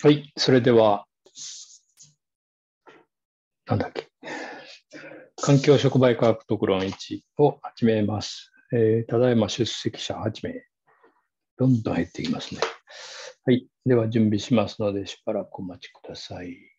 はい、それでは、なんだっけ。環境触媒科学特論1を始めます。えーただいま出席者8名。どんどん減っていきますね。はい。では準備しますので、しばらくお待ちください。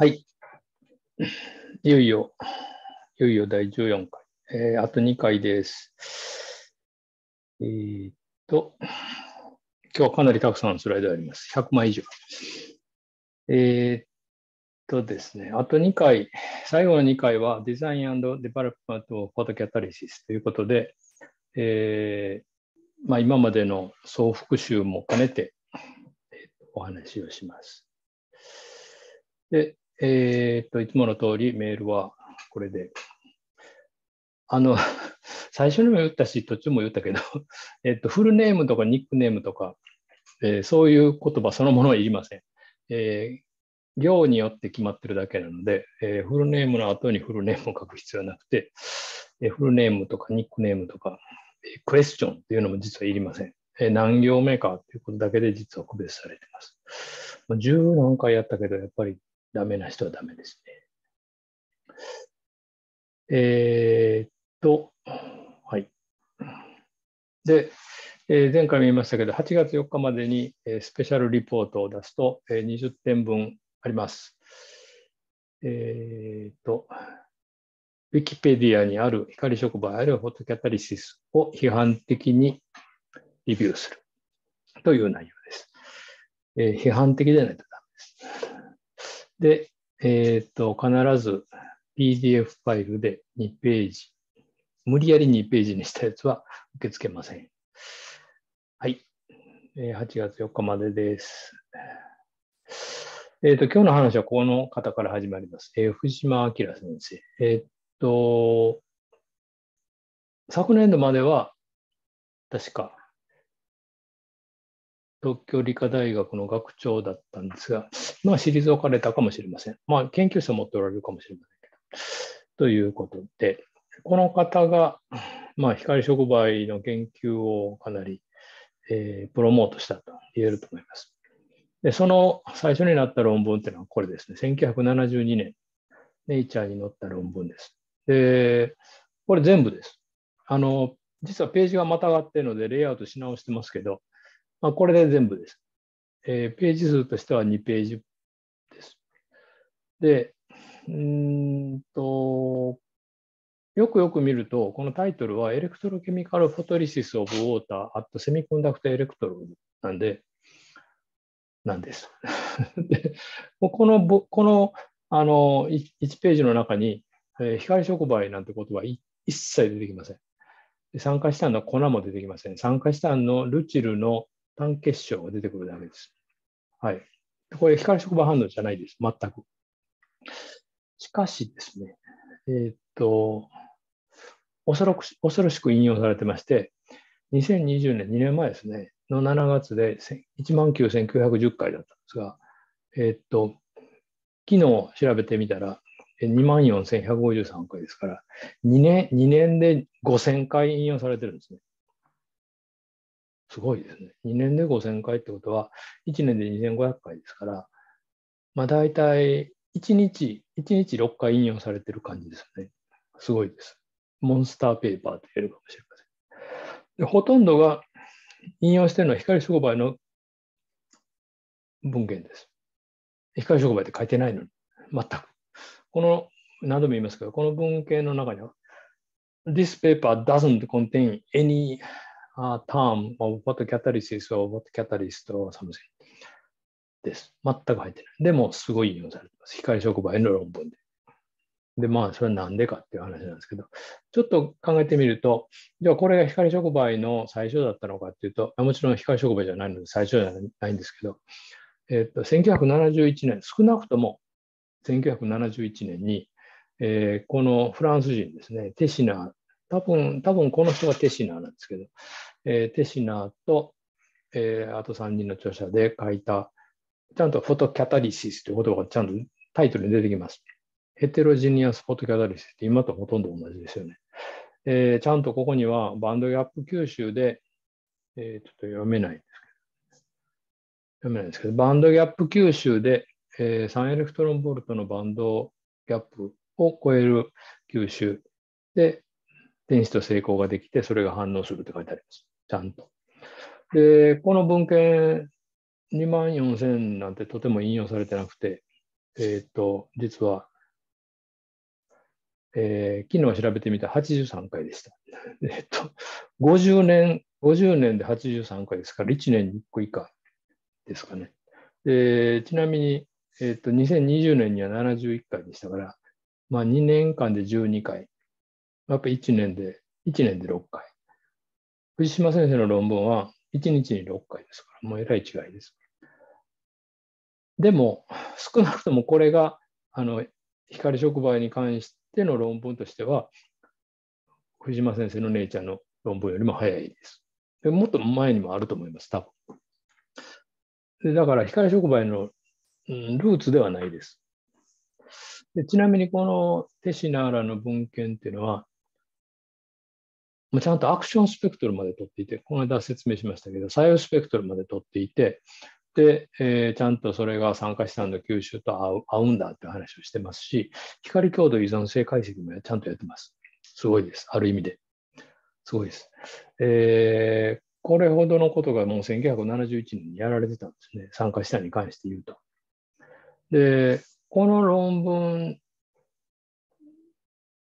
はい。いよいよ、いよいよ第14回。えーあと2回です。えーっと、今日はかなりたくさんのスライドあります。100枚以上。えーっとですね、あと2回、最後の2回は Design Development Photocatalysis ということで、えーまあ、今までの総復習も兼ねて、えーお話をします。で、えーっと、いつもの通りメールはこれで。あの、最初にも言ったし、途中も言ったけど、えっと、フルネームとかニックネームとか、えーそういう言葉そのものはいりません。えー行によって決まってるだけなので、えーフルネームの後にフルネームを書く必要はなくて、えーフルネームとかニックネームとか、えークエスチョンっていうのも実はいりません。えー何行目かっていうことだけで実は区別されています。まあ十何回やったけど、やっぱりダメな人はダメですね。えーっと、はい。で、えー前回も言いましたけど、8月4日までにスペシャルリポートを出すと、20点分あります。えーっと、ウィキペディアにある光触媒あるいはフォトキャタリシスを批判的にリビューするという内容です。えー批判的でないとです。で、えーっと、必ず PDF ファイルで2ページ、無理やり2ページにしたやつは受け付けません。はい。えー8月4日までです。えっ、と、今日の話はこの方から始まります。えー藤島明先生。えっ、と、昨年度までは、確か、東京理科大学の学長だったんですが、まあ、退かれたかもしれません。まあ、研究者を持っておられるかもしれませんけど。ということで、この方が、まあ、光触媒の研究をかなり、えープロモートしたと言えると思います。で、その最初になった論文っていうのはこれですね。1972年、ネイチャーに載った論文です。で、これ全部です。あの、実はページがまたがっているので、レイアウトし直してますけど、まあ、これで全部です。えーページ数としては2ページです。で、うんと、よくよく見ると、このタイトルは、 Electrochemical Photolysis of Water at Semiconductor Electrodeなんで、なんです。でこの、この、あの、1ページの中に、えー光触媒なんて言葉は一切出てきません。酸化シタンの粉も出てきません。酸化シタンのルチルの単結晶が出てくるだけです。はい。これ光触媒反応じゃないです。全く。しかしですね、えーっと、恐ろし恐ろしく引用されてまして、2020年、2年前ですね、の7月で19,910回だったんですが、えーっと、昨日調べてみたら、24,153回ですから、2年、2年で5000回引用されてるんですね。すごいですね。2年で5000回ってことは、1年で2500回ですから、まあ大体1日、1日6回引用されてる感じですね。すごいです。モンスターペーパーと言えるかもしれません。でほとんどが引用してるのは光触媒の文献です。光触媒って書いてないのに、全く。この、何度も言いますけど、この文献の中には、This paper doesn't contain any uh, term of photocatalysis or photocatalyst or something. です。全く入ってない。でも、すごい引用されてます。光触媒の論文で。で、まあ、それはなんでかっていう話なんですけど、ちょっと考えてみると、じゃあこれが光触媒の最初だったのかっていうと、もちろん光触媒じゃないので最初じゃないんですけど、えっと、1971年、少なくとも1971年に、えー、このフランス人ですね、テシナー、多分、多分この人がテシナーなんですけど、えー、テシナーと、えー、あと3人の著者で書いた、ちゃんと photocatalysis という言葉がちゃんとタイトルに出てきます。 heterogeneous photocatalysis って今とほとんど同じですよね。えー、ちゃんとここにはバンドギャップ吸収で、えー、ちょっと読めないんですけど、読めないですけど、バンドギャップ吸収で、えー、3エレクトロンボルトのバンドギャップを超える吸収で、電子と正孔ができて、それが反応するって書いてあります。ちゃんと。で、この文献2万4000なんてとても引用されてなくて、えっ、と、実は、えー、昨日調べてみたら83回でした。えっ、と、50年、50年で83回ですから、1年に1個以下ですかね。で、ちなみに、えっ、と、2020年には71回でしたから、まあ2年間で12回。やっぱ1年で、1年で6回。藤島先生の論文は1日に6回ですから、もうえらい違いです。でも、少なくともこれが、あの、光触媒に関しての論文としては、藤島先生の姉ちゃんの論文よりも早いです。でもっと前にもあると思います、多分。でだから光触媒の、うん、ルーツではないです。でちなみにこのテシナーラの文献っていうのは、ちゃんとアクションスペクトルまで取っていて、この間説明しましたけど、作用スペクトルまで取っていて、で、えー、ちゃんとそれが酸化資産の吸収と合う合うんだって話をしてますし、光強度依存性解析もちゃんとやってます。すごいです。ある意味で。すごいです。えー、これほどのことがもう1971年にやられてたんですね。酸化資産に関して言うと。で、この論文、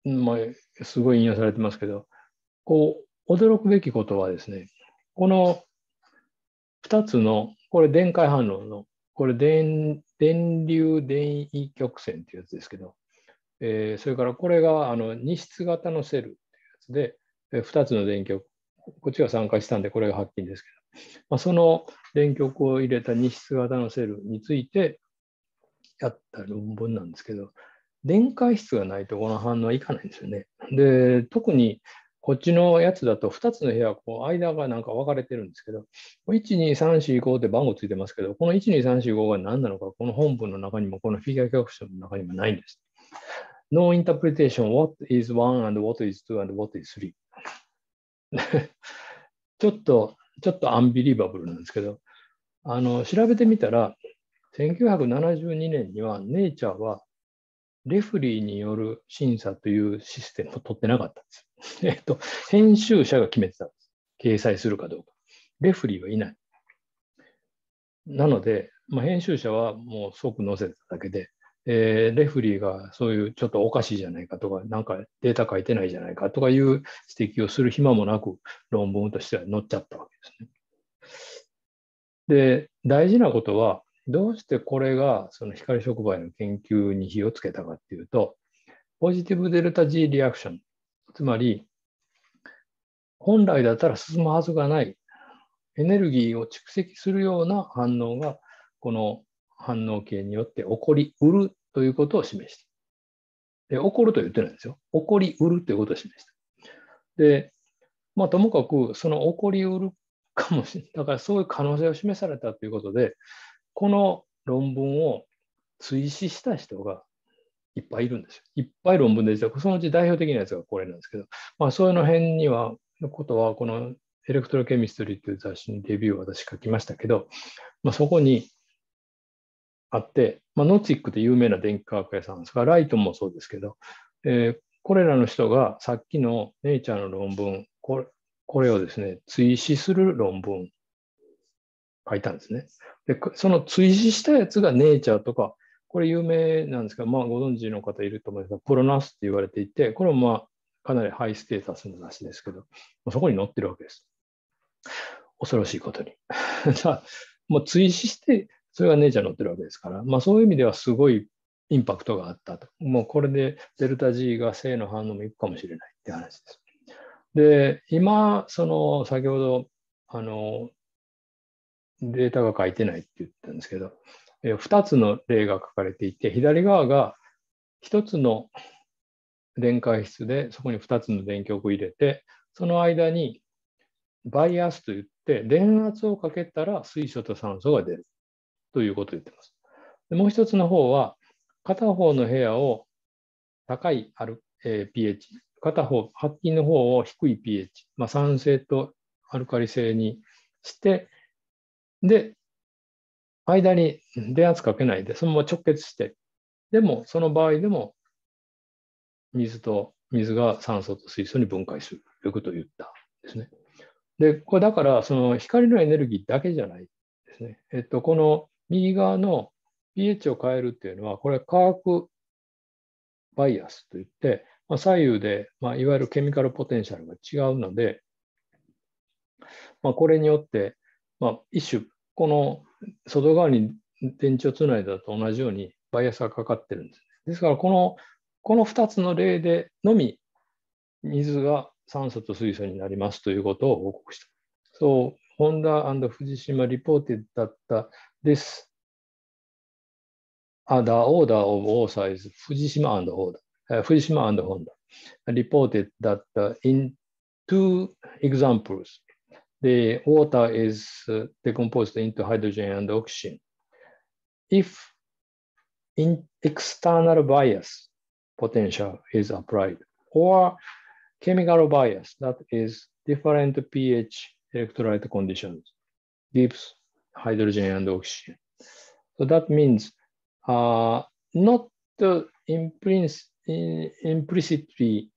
まあ、すごい引用されてますけど、こう、驚くべきことはですね、この2つの、これ電解反応の、これ電電流電位曲線っていうやつですけど、えー、それからこれがあの二質型のセルっていうやつで、え、2つの電極、こっちが酸化したんで、これが白金ですけど、まあ、その電極を入れた二質型のセルについてやった論文なんですけど、電解質がないとこの反応はいかないんですよね。で、特にこっちのやつだと2つの部屋、こう間がなんか分かれてるんですけど、1、2、3、4、5って番号ついてますけど、この1、2、3、4、5が何なのか、この本文の中にも、このフィギュアキャプションの中にもないんです。No interpretation, what is one and what is two and what is three ちょっと、ちょっとアンビリバブルなんですけど、あの、調べてみたら、1972年にはネイチャーはレフリーによる審査というシステムを取ってなかったんです。えっと、編集者が決めてたんです。掲載するかどうか。レフリーはいない。なので、まあ、編集者はもう即載せただけで、えー、レフリーがそういうちょっとおかしいじゃないかとか、なんかデータ書いてないじゃないかとかいう指摘をする暇もなく論文としては載っちゃったわけですね。で、大事なことは、どうしてこれがその光触媒の研究に火をつけたかっていうと、ポジティブデルタ G リアクションつまり、本来だったら進むはずがないエネルギーを蓄積するような反応が、この反応形によって起こりうるということを示した。で起こると言ってないんですよ。起こりうるということを示した。で、まあ、ともかく、その起こりうるかもしれない。だからそういう可能性を示されたということで、この論文を追試した人がいっぱいいるんですよ。いっぱい論文でそのうち代表的なやつがこれなんですけど、まあ、そういうの辺には、のことは、このエレクトロケミストリーという雑誌にデビューを私書きましたけど、まあ、そこにあって、まあ、ノチックって有名な電気化学屋さんですが、ライトもそうですけど、えー、これらの人がさっきのネイチャーの論文、これこれをですね、追試する論文書いたんですね。で、その追試したやつがネイチャーとかこれ有名なんですが、まあ、ご存知の方いると思いますが、プロナスって言われていて、これもまあかなりハイステータスの雑誌ですけど、そこに載ってるわけです。恐ろしいことに。じゃあ、もう追試して、それがネイチャー載ってるわけですから、まあ、そういう意味ではすごいインパクトがあったと。もうこれでデルタ G が正の反応もいくかもしれないって話です。で、今、その先ほど、あの、データが書いてないって言ったんですけど、2つの例が書かれていて、左側が1つの電解質でそこに2つの電極を入れて、その間にバイアスといって、電圧をかけたら水素と酸素が出るということを言っています。もう一つの方は、片方の部屋を高いある、pH、片方、白金の方を低い pH、まあ、酸性とアルカリ性にして、で、間に電圧かけないで、そのまま直結して、でも、その場合でも、水と、水が酸素と水素に分解するということを言ったんですね。で、これだから、その光のエネルギーだけじゃないですね。えっと、この右側の pH を変えるっていうのは、これ化学バイアスといって、まあ、左右で、まあ、いわゆるケミカルポテンシャルが違うので、まあ、これによって、まあ、一種、この外側に電池をつないだと同じようにバイアスがかかってるんです。ですから、この、この2つの例でのみ水が酸素と水素になりますということを報告した。So, Honda and Fujishima reported that this uh, the order of author is Fujishima and Honda. Uh, Fujishima and Honda reported that in two examples, the water is uh, decomposed into hydrogen and oxygen. If in external bias potential is applied, or chemical bias that is different pH electrolyte conditions gives hydrogen and oxygen. So that means uh, not implicitly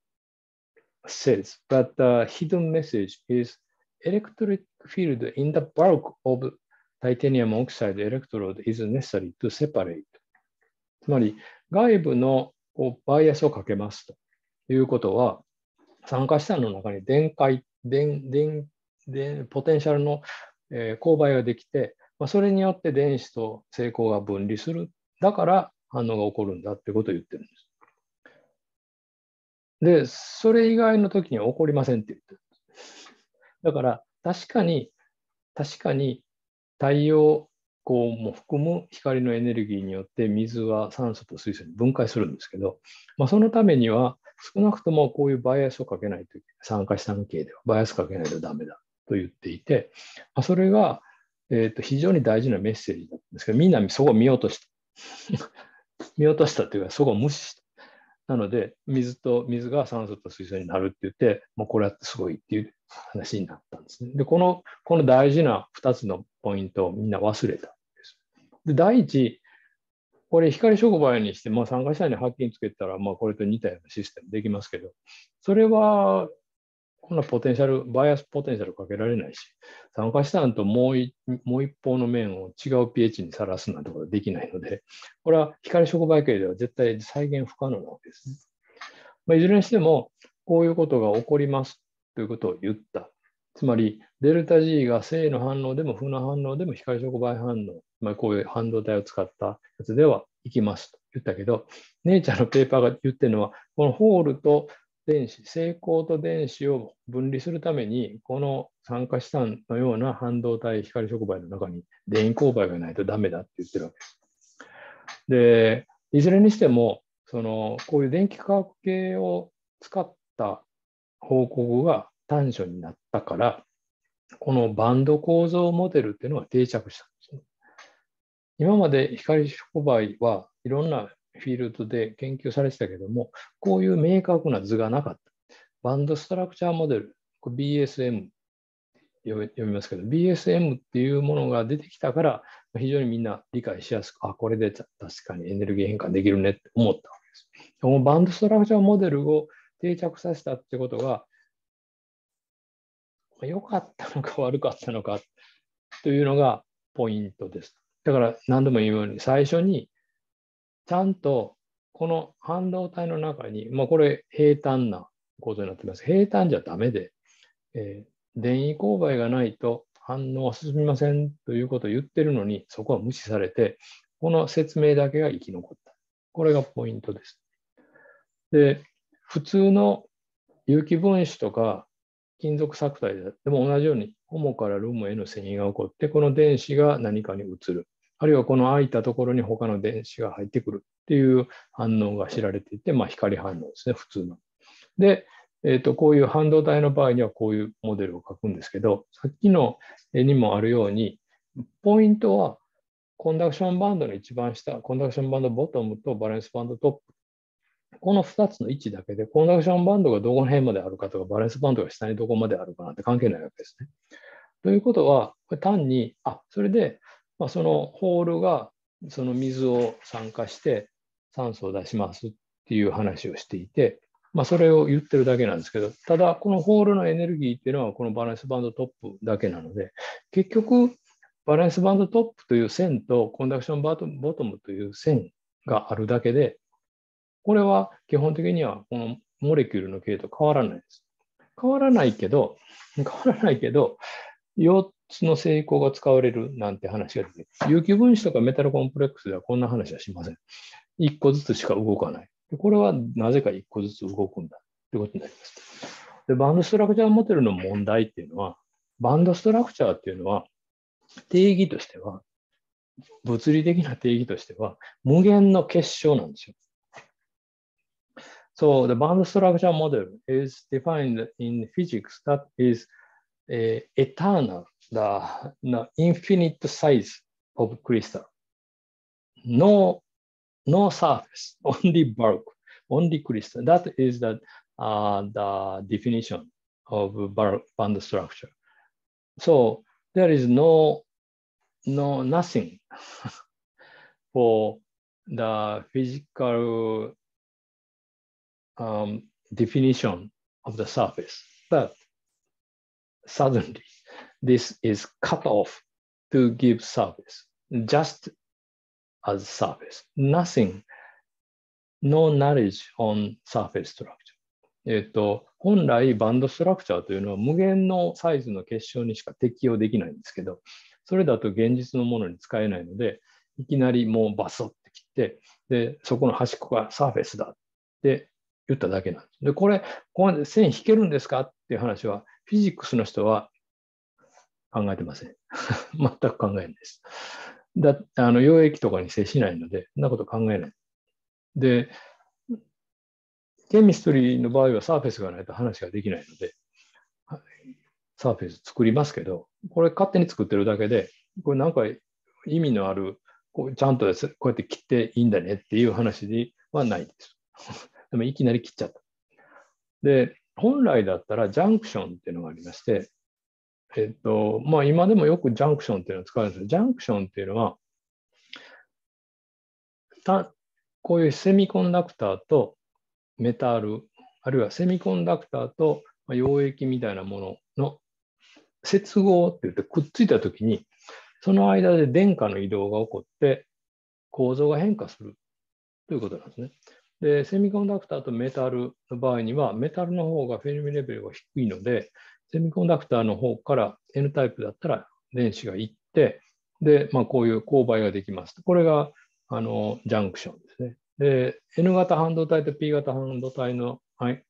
says, but the hidden message is electric field in the bulk of titanium oxide electrode is necessary to separate. つまり、外部のこうバイアスをかけますということは、酸化資産の中に電解、電、電、電、ポテンシャルの、えー、勾配ができて、まあ、それによって電子と成功が分離する。だから反応が起こるんだってことを言ってるんです。で、それ以外の時に起こりませんって言って。だから確かに、確かに太陽光も含む光のエネルギーによって水は酸素と水素に分解するんですけど、まあ、そのためには少なくともこういうバイアスをかけないといけない。酸化資産系ではバイアスかけないとダメだと言っていて、まあ、それが、えー、と非常に大事なメッセージだったんですけど、みんなそこを見落とした。見落としたというか、そこを無視した。なので、水と水が酸素と水素になるって言って、もうこれはすごいっていう話になったんですね。で、この、この大事な2つのポイントをみんな忘れたんです。で、第一、これ光触媒にして、まあ、参加者に発金つけたら、まあ、これと似たようなシステムできますけど、それは、こんなポテンシャル、バイアスポテンシャルかけられないし、酸化資産ともうもう一方の面を違う pH にさらすなんてことはできないので、これは光触媒系では絶対再現不可能なわけですね。まあ、いずれにしても、こういうことが起こりますということを言った。つまり、デルタ G が正の反応でも負の反応でも光触媒反応、まあ、こういう半導体を使ったやつではいきますと言ったけど、ネイチャーのペーパーが言ってるのは、このホールと電子、成功と電子を分離するために、この酸化資産のような半導体光触媒の中に電位勾配がないとダメだって言ってるわけです。で、いずれにしても、そのこういう電気化学系を使った報告が短所になったから、このバンド構造モデルっていうのが定着したんですね。今まで光触媒はいろんなフィールドで研究されてたけども、こういう明確な図がなかった。バンドストラクチャーモデル、BSM 読みますけど、BSM っていうものが出てきたから、非常にみんな理解しやすく、あ、これで確かにエネルギー変換できるねって思ったわけです。このバンドストラクチャーモデルを定着させたってことが、良かったのか悪かったのかというのがポイントです。だから何度も言うように、最初にちゃんとこの半導体の中に、まあ、これ平坦な構造になってます。平坦じゃダメで、えー、電位勾配がないと反応は進みませんということを言ってるのに、そこは無視されて、この説明だけが生き残った。これがポイントです。で、普通の有機分子とか金属作体ででも同じように、ホモからルムへの遷移が起こって、この電子が何かに移る。あるいはこの空いたところに他の電子が入ってくるっていう反応が知られていて、まあ、光反応ですね、普通の。で、えーと、こういう半導体の場合にはこういうモデルを書くんですけど、さっきの絵にもあるように、ポイントはコンダクションバンドの一番下、コンダクションバンドボトムとバランスバンドトップ。この2つの位置だけで、コンダクションバンドがどこの辺まであるかとか、バランスバンドが下にどこまであるかなんて関係ないわけですね。ということは、これ単に、あ、それで、まあ、そのホールがその水を酸化して酸素を出しますっていう話をしていて、まあ、それを言ってるだけなんですけど、ただ、このホールのエネルギーっていうのは、このバランスバンドトップだけなので、結局、バランスバンドトップという線とコンダクションバトボトムという線があるだけで、これは基本的にはこのモレキュールの系と変わらないです。変わらないけど、変わらないけど、4つの成功が使われるなんて話が出て有機分子とかメタルコンプレックスではこんな話はしません。1個ずつしか動かない。これはなぜか1個ずつ動くんだということになります。でバンドストラクチャーモデルの問題っていうのは、バンドストラクチャーっていうのは、定義としては、物理的な定義としては、無限の結晶なんですよ。So the band structure model is defined in physics that is uh, eternal, the, the infinite size of crystal. No, no surface, only bulk, only crystal. That is the, uh, the definition of band structure. So there is no, no nothing for the physical um, definition of the surface. But suddenly, this is cut off to give surface, just as surface. Nothing, no knowledge on surface structure. えっと、本来バンドストラクチャーというのは無限のサイズの結晶にしか適用できないんですけど、それだと現実のものに使えないので、いきなりもうバスッて切って、で、そこの端っこがサーフェスだって言っただけなんです。で、これ、ここまで線引けるんですかっていう話は、フィジックスの人は考えてません。全く考えないです。だあの溶液とかに接しないので、そんなこと考えない。で、ケミストリーの場合はサーフェスがないと話ができないので、サーフェス作りますけど、これ勝手に作ってるだけで、これなんか意味のある、こうちゃんとですこうやって切っていいんだねっていう話ではないです。でもいきなり切っちゃった。で、本来だったらジャンクションっていうのがありまして、えっと、まあ今でもよくジャンクションっていうのを使うんですけど、ジャンクションっていうのは、たこういうセミコンダクターとメタル、あるいはセミコンダクターと溶液みたいなものの接合って言ってくっついたときに、その間で電荷の移動が起こって構造が変化するということなんですね。で、セミコンダクターとメタルの場合には、メタルの方がフェルミレベルが低いので、セミコンダクターの方から N タイプだったら電子が行って、で、まあ、こういう勾配ができます。これがあのジャンクションですね。で、N 型半導体と P 型半導体の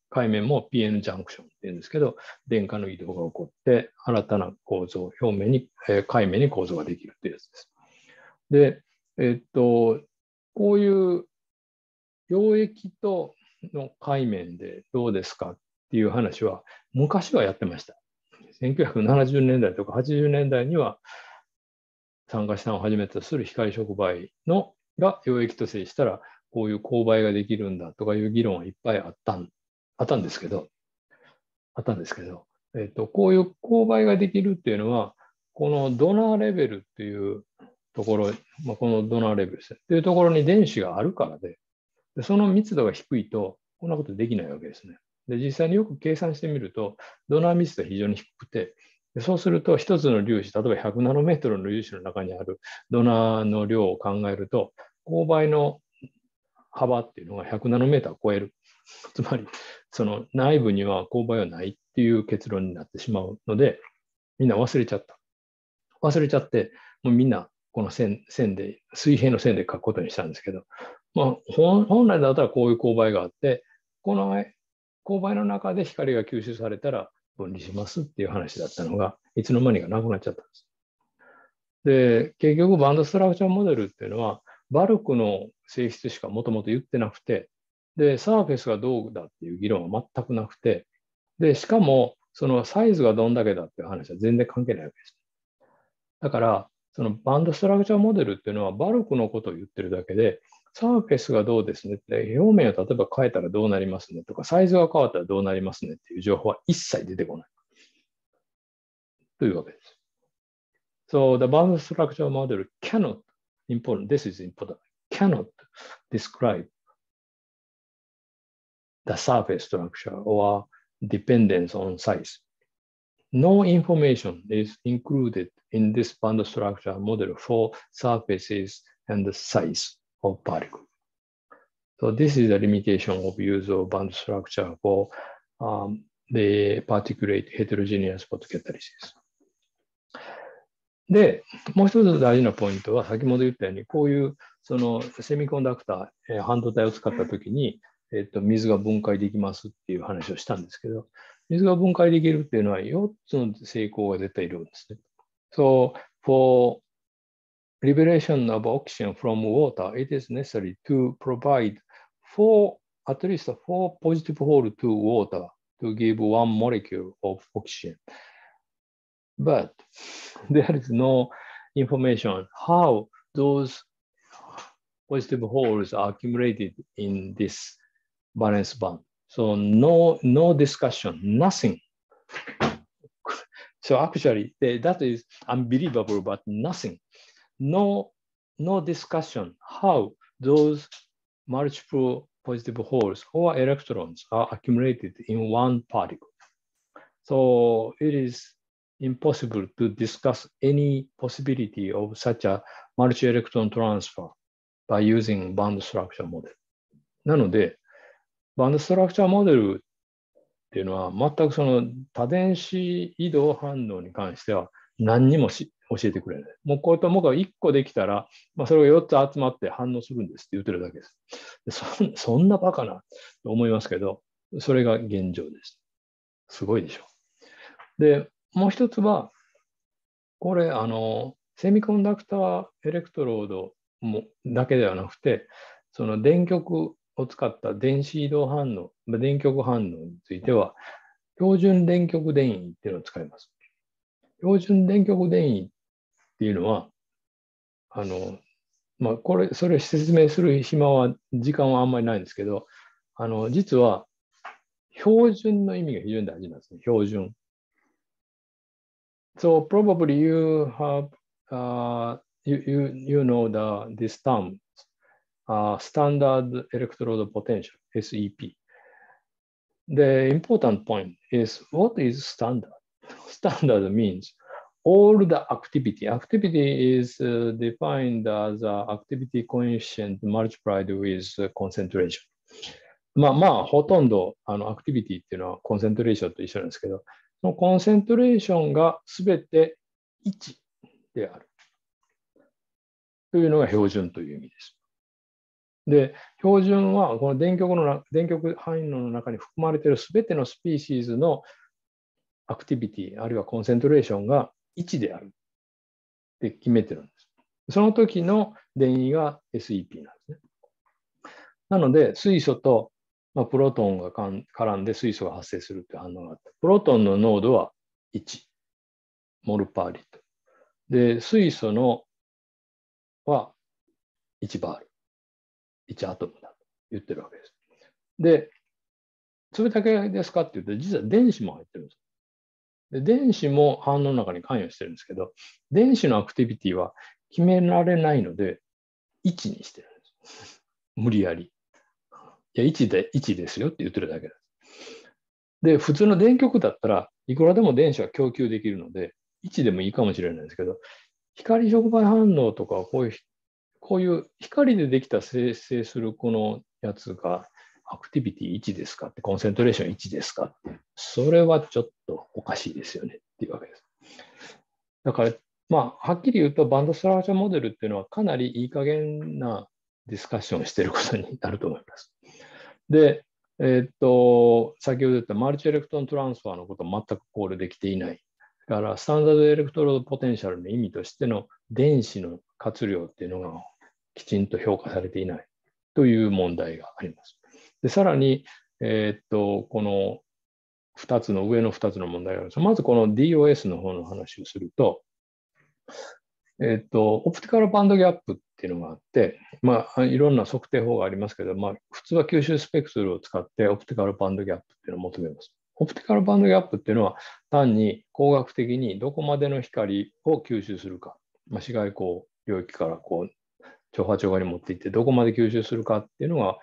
界面も PN ジャンクションっていうんですけど、電荷の移動が起こって、新たな構造、表面に、えー、界面に構造ができるっていうやつです。で、えっと、こういう溶液との海面でどうですかっていう話は昔はやってました。1970年代とか80年代には酸化酸をはじめとする光触媒のが溶液と接したらこういう勾配ができるんだとかいう議論はいっぱいあったんあったんですけど、あったんですけど、えっと、こういう勾配ができるっていうのは、このドナーレベルっていうところ、まあ、このドナーレベルですね。っていうところに電子があるからで、でその密度が低いと、こんなことできないわけですね。で実際によく計算してみると、ドナー密度は非常に低くて、そうすると、一つの粒子、例えば100ナノメートルの粒子の中にあるドナーの量を考えると、勾配の幅っていうのが100ナノメーターを超える。つまり、その内部には勾配はないっていう結論になってしまうので、みんな忘れちゃった。忘れちゃって、もうみんなこの線線で、水平の線で書くことにしたんですけど、まあ、本来だったらこういう勾配があって、この勾配の中で光が吸収されたら分離しますっていう話だったのが、いつの間にかなくなっちゃったんです。で、結局バンドストラクチャーモデルっていうのは、バルクの性質しかもともと言ってなくて、で、サーフェスがどうだっていう議論は全くなくて、で、しかも、そのサイズがどんだけだっていう話は全然関係ないわけです。だから、そのバンドストラクチャーモデルっていうのは、バルクのことを言ってるだけで、サーフェスがどうですねって、表面を例えば変えたらどうなりますねとか、サイズが変わったらどうなりますねっていう情報は一切出てこない。というわけです。So the band structure model cannot important, this is important, cannot describe the surface structure or dependence on size. No information is included in this band structure model for surfaces and the size of particle. So this is the limitation of use of band structure for um, the particulate heterogeneous spot catalysis. で、もう一つ大事なポイントは、先ほど言ったように、こういうそのセミコンダクター、えー、半導体を使ったときに、えっと、水が分解できますっていう話をしたんですけど、水が分解できるっていうのは4つの成功が絶対いるんですね。So, for liberation of oxygen from water, it is necessary to provide four, at least four positive hole to water to give one molecule of oxygen. But there is no information how those positive holes are accumulated in this balance band. So no, no discussion, nothing. so actually, that is unbelievable, but nothing. No, no discussion how those multiple positive holes or electrons are accumulated in one particle. So it is impossible to discuss any possibility of such a multi-electron transfer by using band structure model. なので、バンドストラクチャーモデルっていうのは、全くその多電子移動反応に関しては何にもし教えてくれない。もうこういったものが1個できたら、まあ、それが4つ集まって反応するんですって言ってるだけです。そそんなバカなと思いますけど、それが現状です。すごいでしょ。で、もう一つは、これ、あの、セミコンダクターエレクトロードもだけではなくて、その電極を使った電子移動反応、電極反応については、標準電極電位っていうのを使います。標準電極電位っていうのは、あの、まあ、これ、それを説明する暇は、時間はあんまりないんですけど、あの、実は、標準の意味が非常に大事なんですね。標準。So probably you have, uh, you, you, you know the, this term, uh, standard electrode potential, SEP. The important point is what is standard? Standard means all the activity. Activity is uh, defined as uh, activity coefficient multiplied with concentration. まあまあ、ほとんどあのアクティビティっていうのはコンセントレーションと一緒なんですけど、そのコンセントレーションがすべて1である。というのが標準という意味です。で、標準はこの電極の電極範囲の中に含まれているすべてのスピーシーズのアクティビティ、あるいはコンセントレーションが1であるって決めてるんです。その時の電位が SEP なんですね。なので、水素と、まあ、プロトンが絡んで水素が発生するって反応があって、プロトンの濃度は1、モルパーリット。で、水素のは1バール、1アトムだと言ってるわけです。で、それだけですかって言うと、実は電子も入ってるんです。で電子も反応の中に関与してるんですけど、電子のアクティビティは決められないので、1にしてるんです。無理やり。いや、1で、1ですよって言ってるだけです。で、普通の電極だったらいくらでも電子は供給できるので、1でもいいかもしれないんですけど、光触媒反応とかこういう、こういう光でできた生成するこのやつが activity 1ですか？って、 concentration 1ですか？って、それはちょっとおかしいですよねっていうわけです。だから、まあ、はっきり言うと、 band structure model っていうのはかなりいい加減なディスカッションをしていることになると思います。で、えー、っと、先ほど言った multi-electron transfer のこと全く考慮できていない。だから、 standard electrode potential の意味としての電子の活量っていうのがきちんと評価されていないという問題があります。でさらに、えー、っと、この2つの上の2つの問題があるんですまずこの DOS の方の話をすると、えっ、と、オプティカルバンドギャップっていうのがあって、まあ、いろんな測定法がありますけど、まあ、普通は吸収スペクトルを使ってオプティカルバンドギャップっていうのを求めます。オプティカルバンドギャップっていうのは単に工学的にどこまでの光を吸収するか、まあ、紫外光領域からこう超波長側に持っていってどこまで吸収するかっていうのが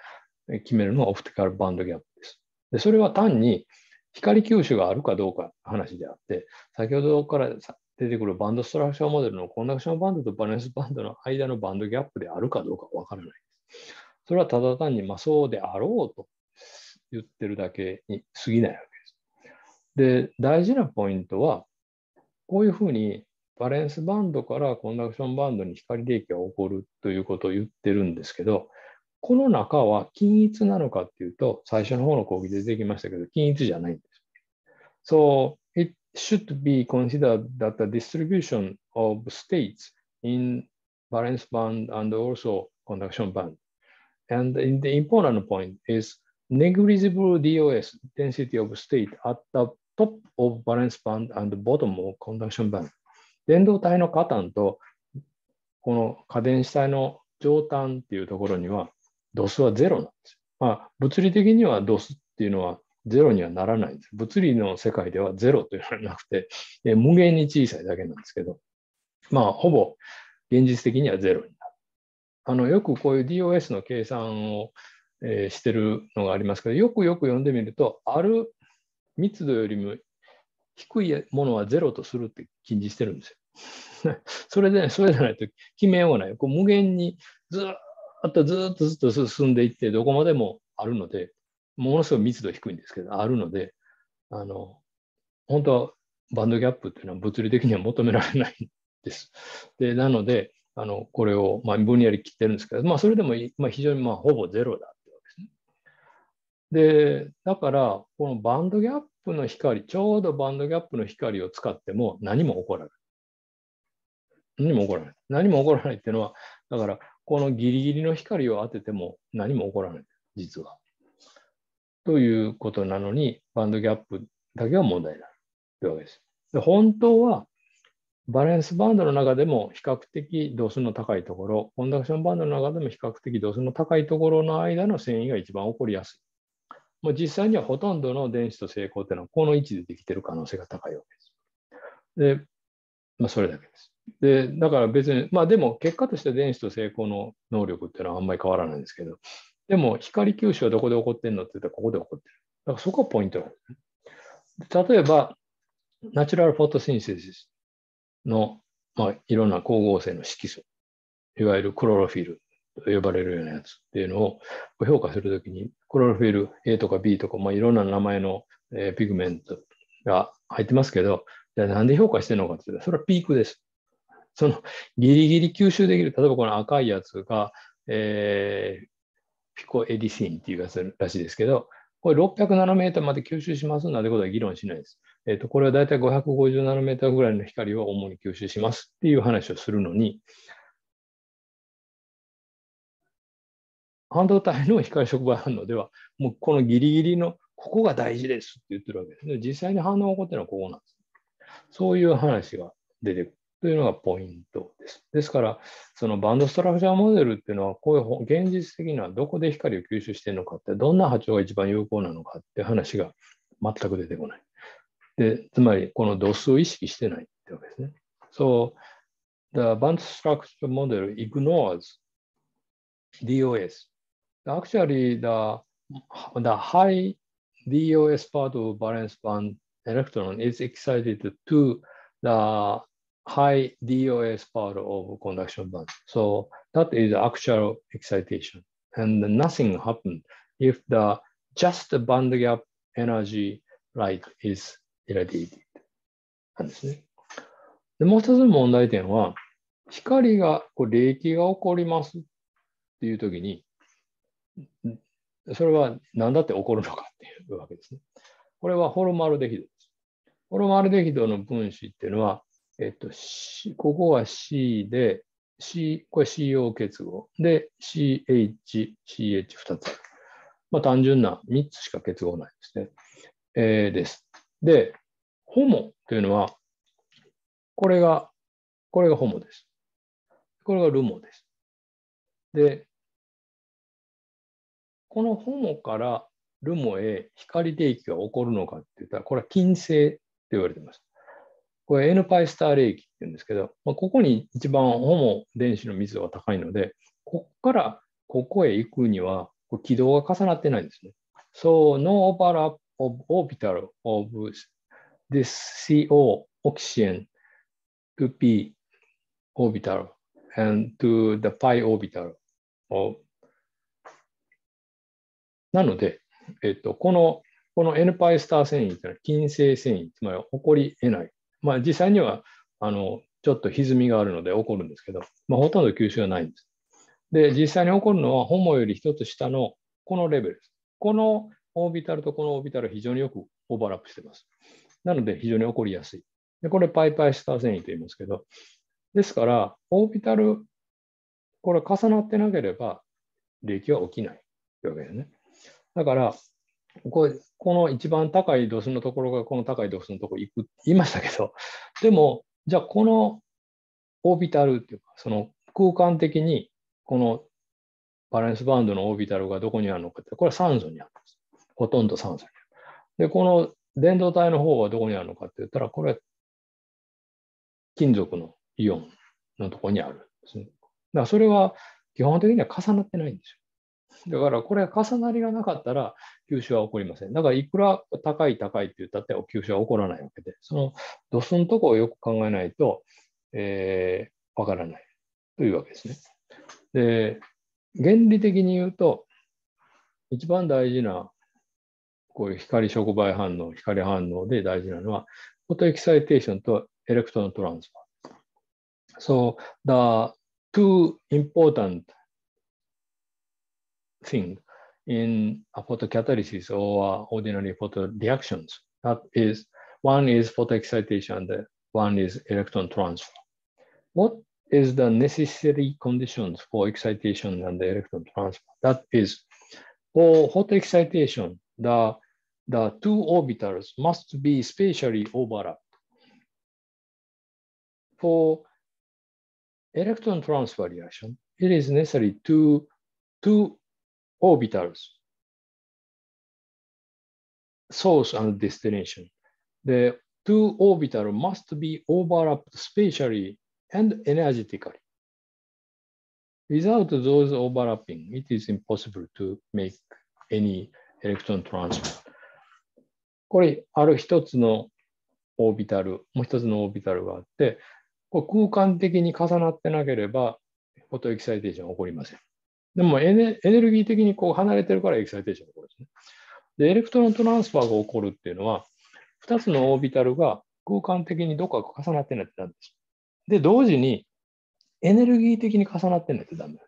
決めるのがオプティカルバンドギャップです。でそれは単に光吸収があるかどうかの話であって、先ほどから出てくるバンドストラクチャーモデルのコンダクションバンドとバレンスバンドの間のバンドギャップであるかどうかわからないです。それはただ単に、まあ、そうであろうと言ってるだけに過ぎないわけです。で、大事なポイントは、こういうふうにバレンスバンドからコンダクションバンドに光利益が起こるということを言ってるんですけど、この中は均一なのかっていうと、最初の方の講義で出てきましたけど、均一じゃないんです。そう should be considered that the distribution of states in valence band and also conduction band. And in the important point is negligible DOS, density of state at the top of valence band and bottom of conduction band. 電動体の加担とこの過電子体の上端っていうところにはドスはゼロなんですまあ、物理的にはドスっていうのはゼロにはならないんです。物理の世界ではゼロというのはなくて、え無限に小さいだけなんですけど、まあ、ほぼ現実的にはゼロになる。あの、よくこういう DOS の計算を、えー、してるのがありますけど、よくよく読んでみると、ある密度よりも低いものはゼロとするって禁じしてるんですよ。それで、それじゃないと決めようがない。こう無限にずっあとずっとずっと進んでいって、どこまでもあるので、ものすごい密度低いんですけど、あるので、あの、本当はバンドギャップっていうのは物理的には求められないんです。で、なので、あの、これを、まあ、分離り切ってるんですけど、まあ、それでも、まあ、非常に、まあ、ほぼゼロだってわけですね。で、だから、このバンドギャップの光、ちょうどバンドギャップの光を使っても何も起こらない。何も起こらない。何も起こらないっていうのは、だから、このギリギリの光を当てても何も起こらない。実は。ということなのに、バンドギャップだけは問題になるというわけです。で本当は、バレンスバンドの中でも比較的度数の高いところ、コンダクションバンドの中でも比較的度数の高いところの間の遷移が一番起こりやすい。もう実際にはほとんどの電子と成功っていうのはこの位置でできている可能性が高いわけです。で、まあ、それだけです。で、だから別に、まあでも結果として電子と成功の能力っていうのはあんまり変わらないんですけど、でも、光吸収はどこで起こってんのって言ったら、ここで起こってる。だからそこがポイントなんですね。例えば、ナチュラルフォトシンセシスの、まあ、いろんな光合成の色素、いわゆるクロロフィルと呼ばれるようなやつっていうのを評価するときに、クロロフィル A とか B とか、まあ、いろんな名前の、え、ピグメントが入ってますけど、じゃあなんで評価してるのかって言ったら、それはピークです。そのギリギリ吸収できる、例えばこの赤いやつが、えー、ピコエディシンっていうやつらしいですけど、これ600ナノメーターまで吸収しますなんてことは議論しないです。えっ、ー、と、これはだいたい550ナノメーターぐらいの光を主に吸収しますっていう話をするのに、半導体の光触媒反応では、もうこのギリギリのここが大事ですって言ってるわけですね。実際に反応が起こってるのはここなんです。そういう話が出てくる。というのがポイントです。ですから、そのバンドストラクチャーモデルっていうのは、こういう現実的にはどこで光を吸収しているのかって、どんな波長が一番有効なのかって話が全く出てこない。で、つまり、この度数を意識してないってわけですね。So, the band structure model ignores DOS. Actually, the, the high DOS part of valence band electron is excited to the high DOS power of conduction band. So that is actual excitation. And nothing happened if the just band gap energy light is irradiated. なんですね。でもう一つの問題点は、光が、こう冷気が起こりますっていうときに、それは何だって起こるのかっていうわけですね。これはホルマルデヒドです。ホルマルデヒドの分子っていうのは、えっと、ここは C で、C、これ CO 結合。で、CH、CH2 つ。まあ単純な3つしか結合ないですね。えー、です。で、ホモというのは、これが、これがホモです。これがルモです。で、このホモからルモへ光定期が起こるのかって言ったら、これは近星と言われています。これ N パイスター冷気って言うんですけど、まあ、ここに一番ホモ電子の密度が高いので、ここからここへ行くには軌道が重なってないんですね。So, no overlap of orbital of this CO oxygen to P orbital and to the pi orbital of なので、えっと、この、この N パイスター繊維というのは近性繊維、つまり起こり得ない。まあ実際には、あの、ちょっと歪みがあるので起こるんですけど、まあほとんど吸収がないんです。で、実際に起こるのはホモより一つ下のこのレベルです。このオービタルとこのオービタル非常によくオーバーラップしてます。なので非常に起こりやすい。で、これパイパイスター繊維と言いますけど、ですから、オービタル、これ重なってなければ、冷気は起きないというわけですね。だから、ここの一番高い度数のところがこの高い度数のところ行くって言いましたけど、でも、じゃあこのオービタルっていうか、その空間的にこのバランスバンドのオービタルがどこにあるのかって、これは酸素にあるんです。ほとんど酸素にある。で、この電動体の方はどこにあるのかって言ったら、これは金属のイオンのところにあるんですね。だからそれは基本的には重なってないんですよ。だからこれ重なりがなかったら吸収は起こりません。だからいくら高い高いって言ったって吸収は起こらないわけで、そのドスのとこをよく考えないと、えー、わからないというわけですね。で、原理的に言うと、一番大事なこういう光触媒反応、光反応で大事なのは、 photoexcitation と electron transfer。So the two important thing in a photocatalysis or uh, ordinary photo reactions that is one is photoexcitation and one is electron transfer. What is the necessary conditions for excitation and electron transfer? That is for photoexcitation, the, the two orbitals must be spatially overlapped. For electron transfer reaction, it is necessary to two orbitals, source and destination. The two orbitals must be overlapped spatially and energetically. Without those overlapping, it is impossible to make any electron transfer. これ、ある一つのオービタル、もう一つのオービタルがあって、これ空間的に重なってなければ、フォトエキサイテーションは起こりません。でもエネルギー的にこう離れてるから excitation が起こるんですね。で、 electron transfer が起こるっていうのは、2つの orbital が空間的にどこか重なってないとダメです。で、同時にエネルギー的に重なってないとダメです。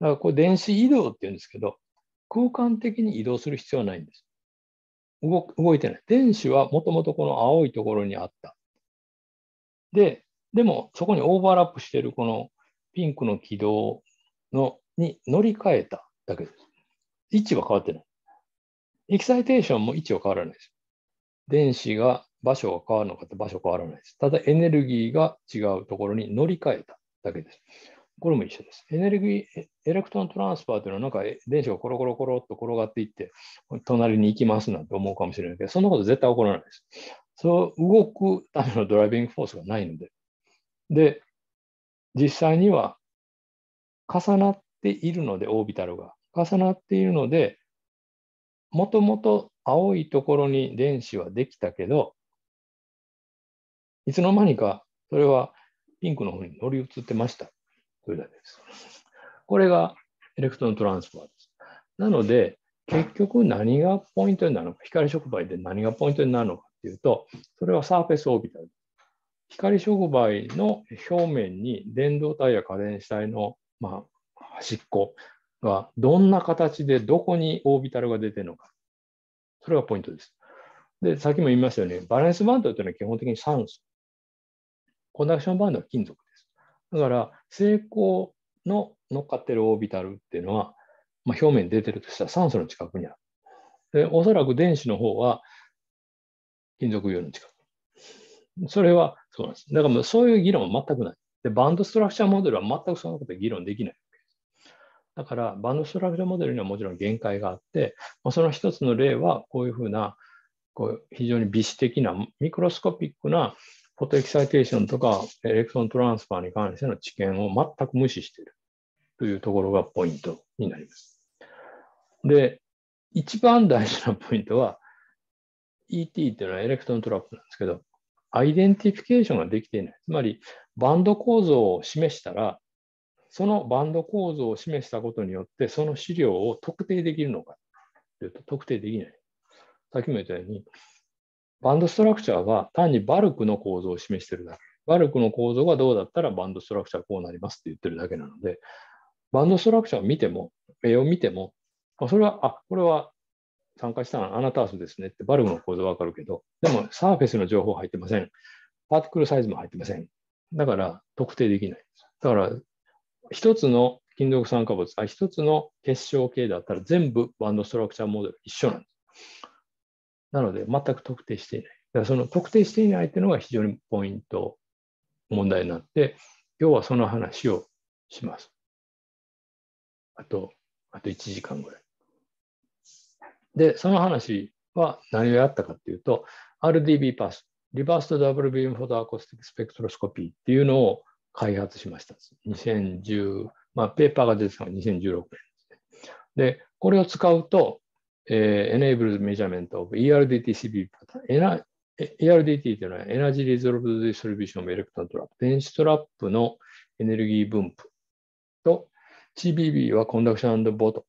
だからこれ電子移動って言うんですけど、空間的に移動する必要はないんです。動動いてない。電子はもともとこの青いところにあった。で、でもそこにオーバーラップしてるこのピンクの軌道のに乗り換えただけです。位置は変わってない。 excitation も位置は変わらないです。電子が場所が変わるのかって場所変わらないです。ただエネルギーが違うところに乗り換えただけです。これも一緒です。エネルギー、 electron transfer というのは、なんか電子がコロコロコロっと転がっていって、隣に行きますなんて思うかもしれないけど、そんなこと絶対起こらないです。そう動くための driving force がないので。で、実際には重なっているので、 orbital が。重なっているので、もともと青いところに電子はできたけど、いつの間にかそれはピンクの方に乗り移ってました。というだけです。これが electron transfer です。なので、結局何がポイントになるのか、光触媒で何がポイントになるのかっていうと、それはサーフェスオービタル。光触媒の表面に電動体や家電子体の、まあ、端っこがどんな形でどこにオービタルが出てるのか。それがポイントです。で、さっきも言いましたように、バランスバンドというのは基本的に酸素。コンダクションバンドは金属です。だから、成功の乗っかってるオービタルっていうのは、まあ、表面に出てるとしたら酸素の近くにある。で、おそらく電子の方は金属用の近く。それはそうなんです。だからもうそういう議論は全くない。で、バンドストラクチャーモデルは全くそのことで議論できないわけです。だから、バンドストラクチャーモデルにはもちろん限界があって、その一つの例は、こういうふうな、こう非常に微視的な、ミクロスコピックなphotoexcitation とか electron transfer に関しての知見を全く無視しているというところがポイントになります。で、一番大事なポイントは、ET っていうのは electron trap なんですけど、 identification ができていない。つまり、バンド構造を示したら、そのバンド構造を示したことによって、その試料を特定できるのかというと、特定できない。さっきも言ったように、バンドストラクチャーは単にバルクの構造を示しているだけ。バルクの構造がどうだったらバンドストラクチャーこうなりますって言ってるだけなので、バンドストラクチャーを見ても、絵を見ても、それは、あ、これは参加したのはアナタースですねってバルブの構造わかるけど、でもサーフェスの情報入ってません。パーティクルサイズも入ってません。だから特定できない。だから一つの金属酸化物、あ一つの結晶系だったら全部バンドストラクチャーモデル一緒なんです。なので全く特定していない。だからその特定していないというのが非常にポイント、問題になって、今日はその話をします。あと、あと1時間ぐらい。で、その話は何をやったかっていうと、RDB パス、リバーストダブルビームフォトアコースティックスペクトロスコピーっていうのを開発しました。2010、まあ、ペーパーが出てたのが2016年ですね。で、これを使うと、えー、enables measurement of ERDTCB パターン。ERDT というのは Energy Resolved Distribution of Electron Trap。電子トラップのエネルギー分布と CBB はコンダクションボト。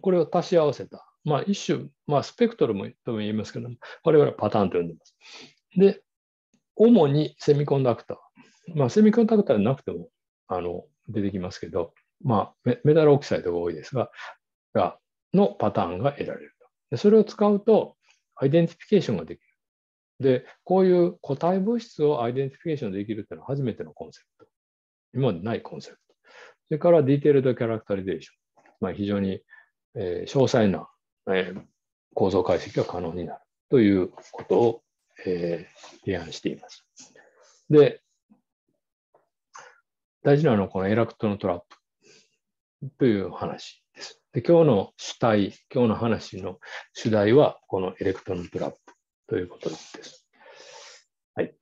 これを足し合わせたまあ、一種、まあ、スペクトルもとも言いますけども、我々はパターンと呼んでます。で、主にセミコンダクター。まあ、 semiconductor なくてもあの出てきますけど、まあメ、 metal oxide が多いですが、がのパターンが得られると。でそれを使うと、 identification ができる。で、こういう固体物質を identification できるというのは初めてのコンセプト。今までないコンセプト。それから detailed characterization。まあ、非常に、えー、詳細なえー、構造解析が可能になるということを、えー、提案しています。で、大事なのはこの electron trap という話です。で今日の主体、今日の話の主題はこの electron trap ということです。はい。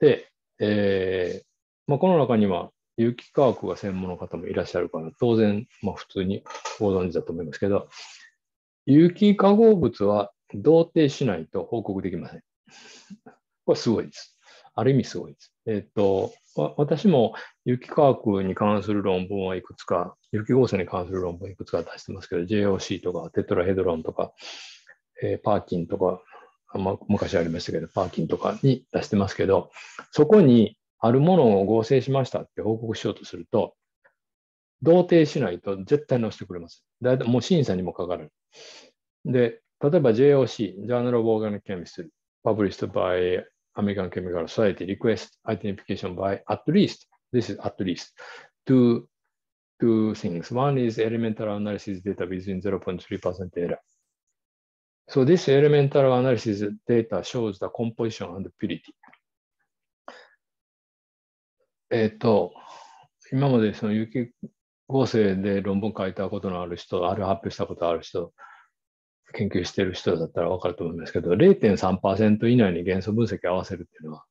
で、えーまあ、この中には有機化学が専門の方もいらっしゃるから、当然、まあ、普通にご存知だと思いますけど、有機化合物は同定しないと報告できません。これすごいです。ある意味すごいです。えっ、と、私も有機化学に関する論文はいくつか、有機合成に関する論文いくつか出してますけど、JOC とかテトラヘドロンとか、えー、パーキンとか、まあ、昔ありましたけど、パーキンとかに出してますけど、そこにあるものを合成しましたって報告しようとすると、同定しないと絶対載せてくれます。だいたいもう審査にもかかる。で、例えば JOC、Journal of Organic Chemistry, published by American Chemical Society, request identification by at least, this is at least, two, two things. One is elemental analysis data within 0.3% error. So this elemental analysis data shows the composition and purity. えっと、今までその有機合成で論文書いたことのある人、ある発表したことある人、研究してる人だったら分かると思うんですけど、0.3%以内に元素分析合わせるっていうのは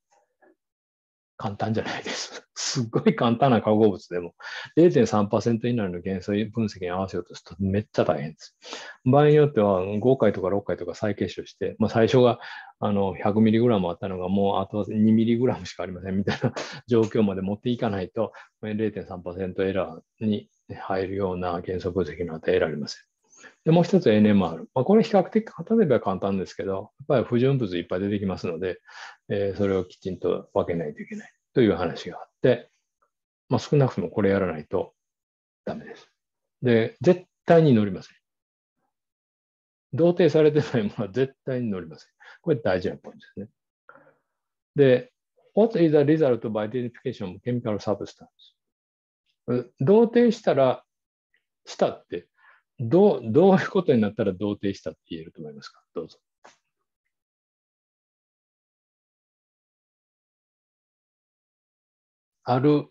簡単じゃないです。すっごい簡単な化合物でも0.3%以内の元素分析に合わせようとするとめっちゃ大変です。場合によっては5回とか6回とか再結晶して、まあ、最初があの 100mg あったのがもうあと 2mg しかありませんみたいな 状況まで持っていかないと0.3%エラーに入るような元素分析の値得られません。でもう一つ NMR。まあ、これ比較的、例えば簡単ですけど、やっぱり不純物いっぱい出てきますので、えー、それをきちんと分けないといけないという話があって、まあ、少なくともこれやらないとダメです。で、絶対に乗りません。同定されてないものは絶対に乗りません。これ大事なポイントですね。で、What is the result of identification of chemical substance? 同定したら、したってどう、どういうことになったら同定したって言えると思いますか？どうぞ。ある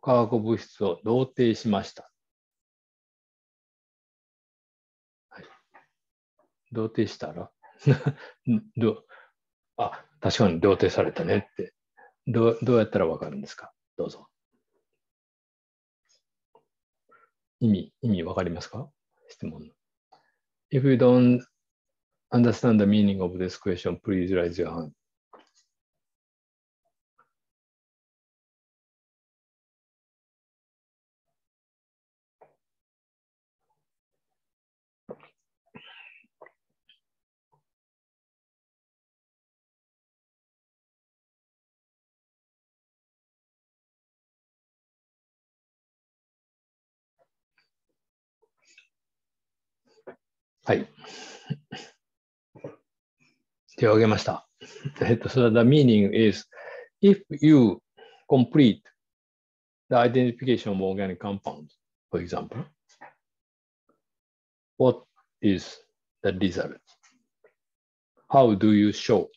化学物質を同定しました。はい、同定したら？どあ、確かに同定されたねってどう。どうやったらわかるんですか？どうぞ。意味、意味わかりますか質問。If you don't understand the meaning of this question, please raise your hand. はい。手を挙げました。えっと、so the meaning is, if you complete the identification of organic compounds, for example, what is the result? How do you show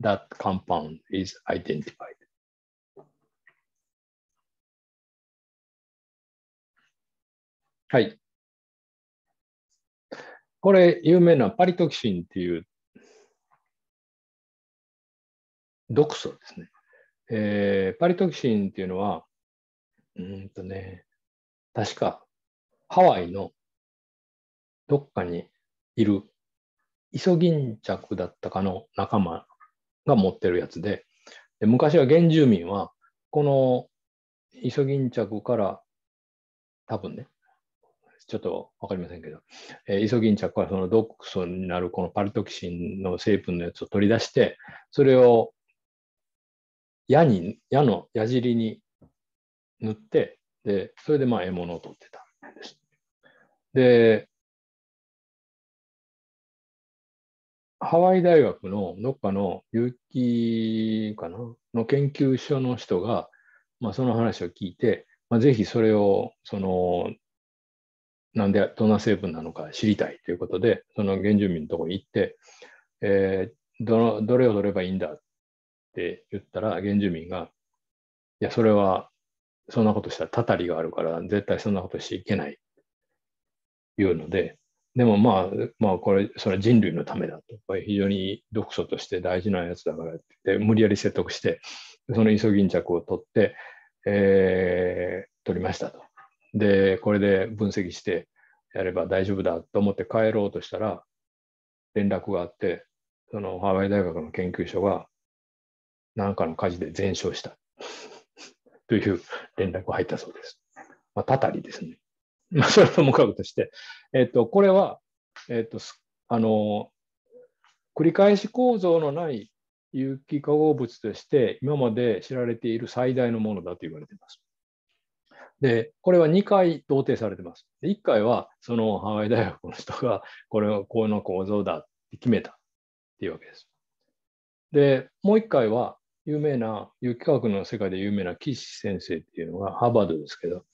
that compound is identified? はい。これ、有名なパリトキシンっていう毒素ですね。えー、パリトキシンっていうのは、うんとね、確かハワイのどっかにいるイソギンチャクだったかの仲間が持ってるやつで、で昔は原住民はこのイソギンチャクから多分ね、ちょっとわかりませんけど、えー、イソギンチャクはその毒素になるこのパルトキシンの成分のやつを取り出して、それを矢に、矢の矢尻に塗って、で、それでまあ獲物を取ってたんです。で、ハワイ大学のどっかの有機かな？の研究所の人が、まあ、その話を聞いて、まあ、ぜひそれをそのなんで、どんな成分なのか知りたいということで、その原住民のところに行って、えー、どのどれを取ればいいんだって言ったら、原住民が、いや、それは、そんなことしたらたたりがあるから、絶対そんなことしちゃいけない。言うので、でもまあ、まあ、これ、それは人類のためだと。非常に毒素として大事なやつだからって言って、無理やり説得して、そのイソギンチャクを取って、えー、取りましたと。で、これで分析してやれば大丈夫だと思って帰ろうとしたら、連絡があって、そのハワイ大学の研究所が何かの火事で全焼した という連絡が入ったそうです。まあ、たたりですね。まあ、それともかくとして、えっ、と、これは、えっ、と、あの、繰り返し構造のない有機化合物として今まで知られている最大のものだと言われています。で、これは2回同定されてます。1回はそのハワイ大学の人がこれはこの構造だって決めたっていうわけです。で、もう1回は有名な、有機化学の世界で有名な岸先生っていうのがハーバードですけど、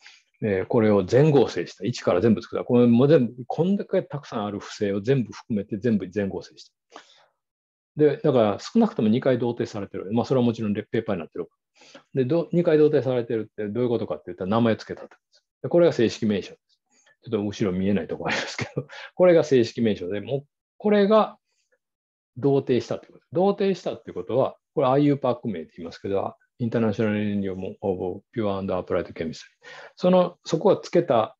えこれを全合成した。1から全部作った。これも全部、こんだけたくさんある不斉を全部含めて全部全合成した。で、だから少なくとも2回同定されてる。まあ、それはもちろんペーパーになってる。で、2回同定されてるってどういうことかって言ったら名前を付けたってですこれが正式名称です。ちょっと後ろ見えないところありますけど、これが正式名称で、もうこれが同定したってこと。同定したってことは、これ IUPAC 名って言いますけど、 International Union of Pure and Applied Chemistry。その、そこが付けた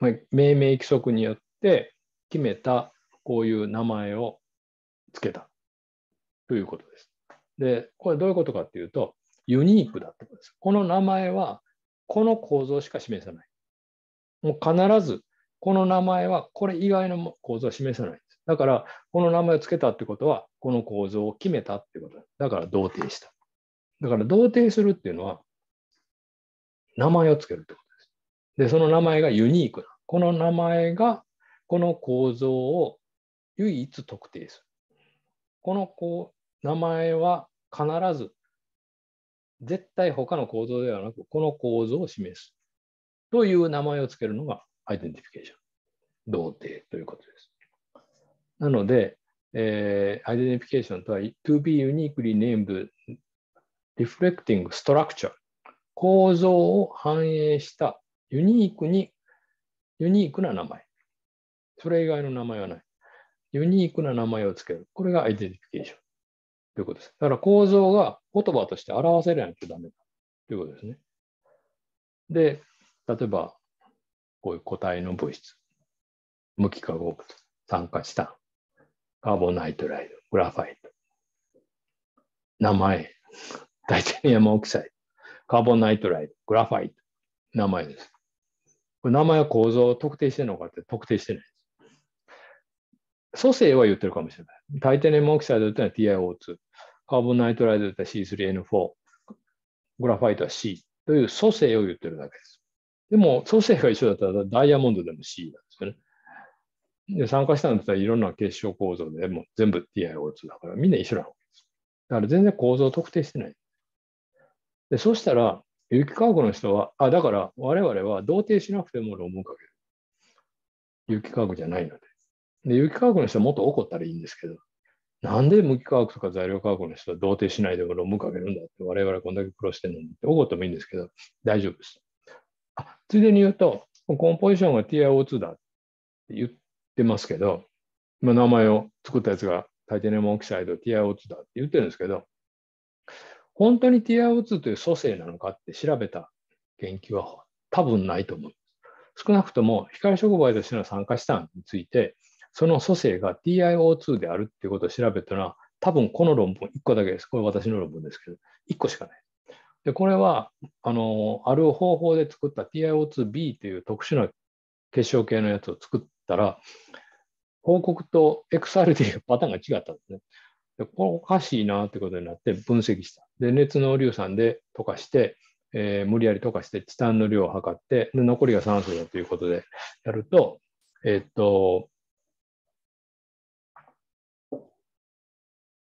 命名規則によって決めたこういう名前を付けたということです。で、これどういうことかっていうと、ユニークだってことです。この名前は、この構造しか示さない。もう必ずこの名前はこれ以外の構造を示さないんです。だから、この名前を付けたってことは、この構造を決めたってことだから、同定した。だから、同定するっていうのは、名前を付けるってことです。で、その名前がユニークな。この名前が、この構造を唯一特定する。このこう名前は必ず絶対他の構造ではなく、この構造を示すという名前を付けるのが identification。同定ということです。なので、えー、 identification とは、to be uniquely named reflecting structure 構造を反映したユニークに、ユニークな名前。それ以外の名前はない。ユニークな名前を付ける。これがアイデンティフィケーションということです。だから構造が言葉として表せないとダメだということですね。で、例えば、こういう固体の物質、無機化合物、酸化チタン、カーボナイトライド、グラファイト、名前、タイタニアムオキサイド、カーボナイトライド、グラファイト、名前です。これ名前は構造を特定してるのかって特定してないです。組成は言ってるかもしれない。タイタニアムオキサイドというのは TiO2、カーボンナイトライドというのは C3N4、グラファイトは C という組成を言ってるだけです。でも、組成が一緒だったらダイヤモンドでも C なんですよね。で、酸化したんだったらいろんな結晶構造でも全部 TiO2 だからみんな一緒なわけです。だから全然構造を特定してない。で、そしたら、有機化学の人は、あ、だから我々は同定しなくても論文書ける。有機化学じゃないので。で、有機化学の人はもっと怒ったらいいんですけど、なんで無機化学とか材料化学の人は同定しないでも論文書けるんだって、我々こんだけ苦労してるのにって怒ってもいいんですけど、大丈夫です。あついでに言うと、コンポジションが TiO2 だって言ってますけど、まあ、名前を作ったやつがタイタニウムオキサイド TiO2 だって言ってるんですけど、本当に TiO2 という組成なのかって調べた研究は多分ないと思う。少なくとも光触媒としての酸化資産について、その組成が TiO2 であるっていうことを調べたのは、多分この論文1個だけです。これ私の論文ですけど、1個しかない。で、これは、あの、ある方法で作った TiO2B という特殊な結晶系のやつを作ったら、報告と XRD がパターンが違ったんですね。でこれおかしいなってことになって分析した。で、熱の硫酸で溶かして、えー、無理やり溶かしてチタンの量を測って、で残りが酸素だということでやると、えっと、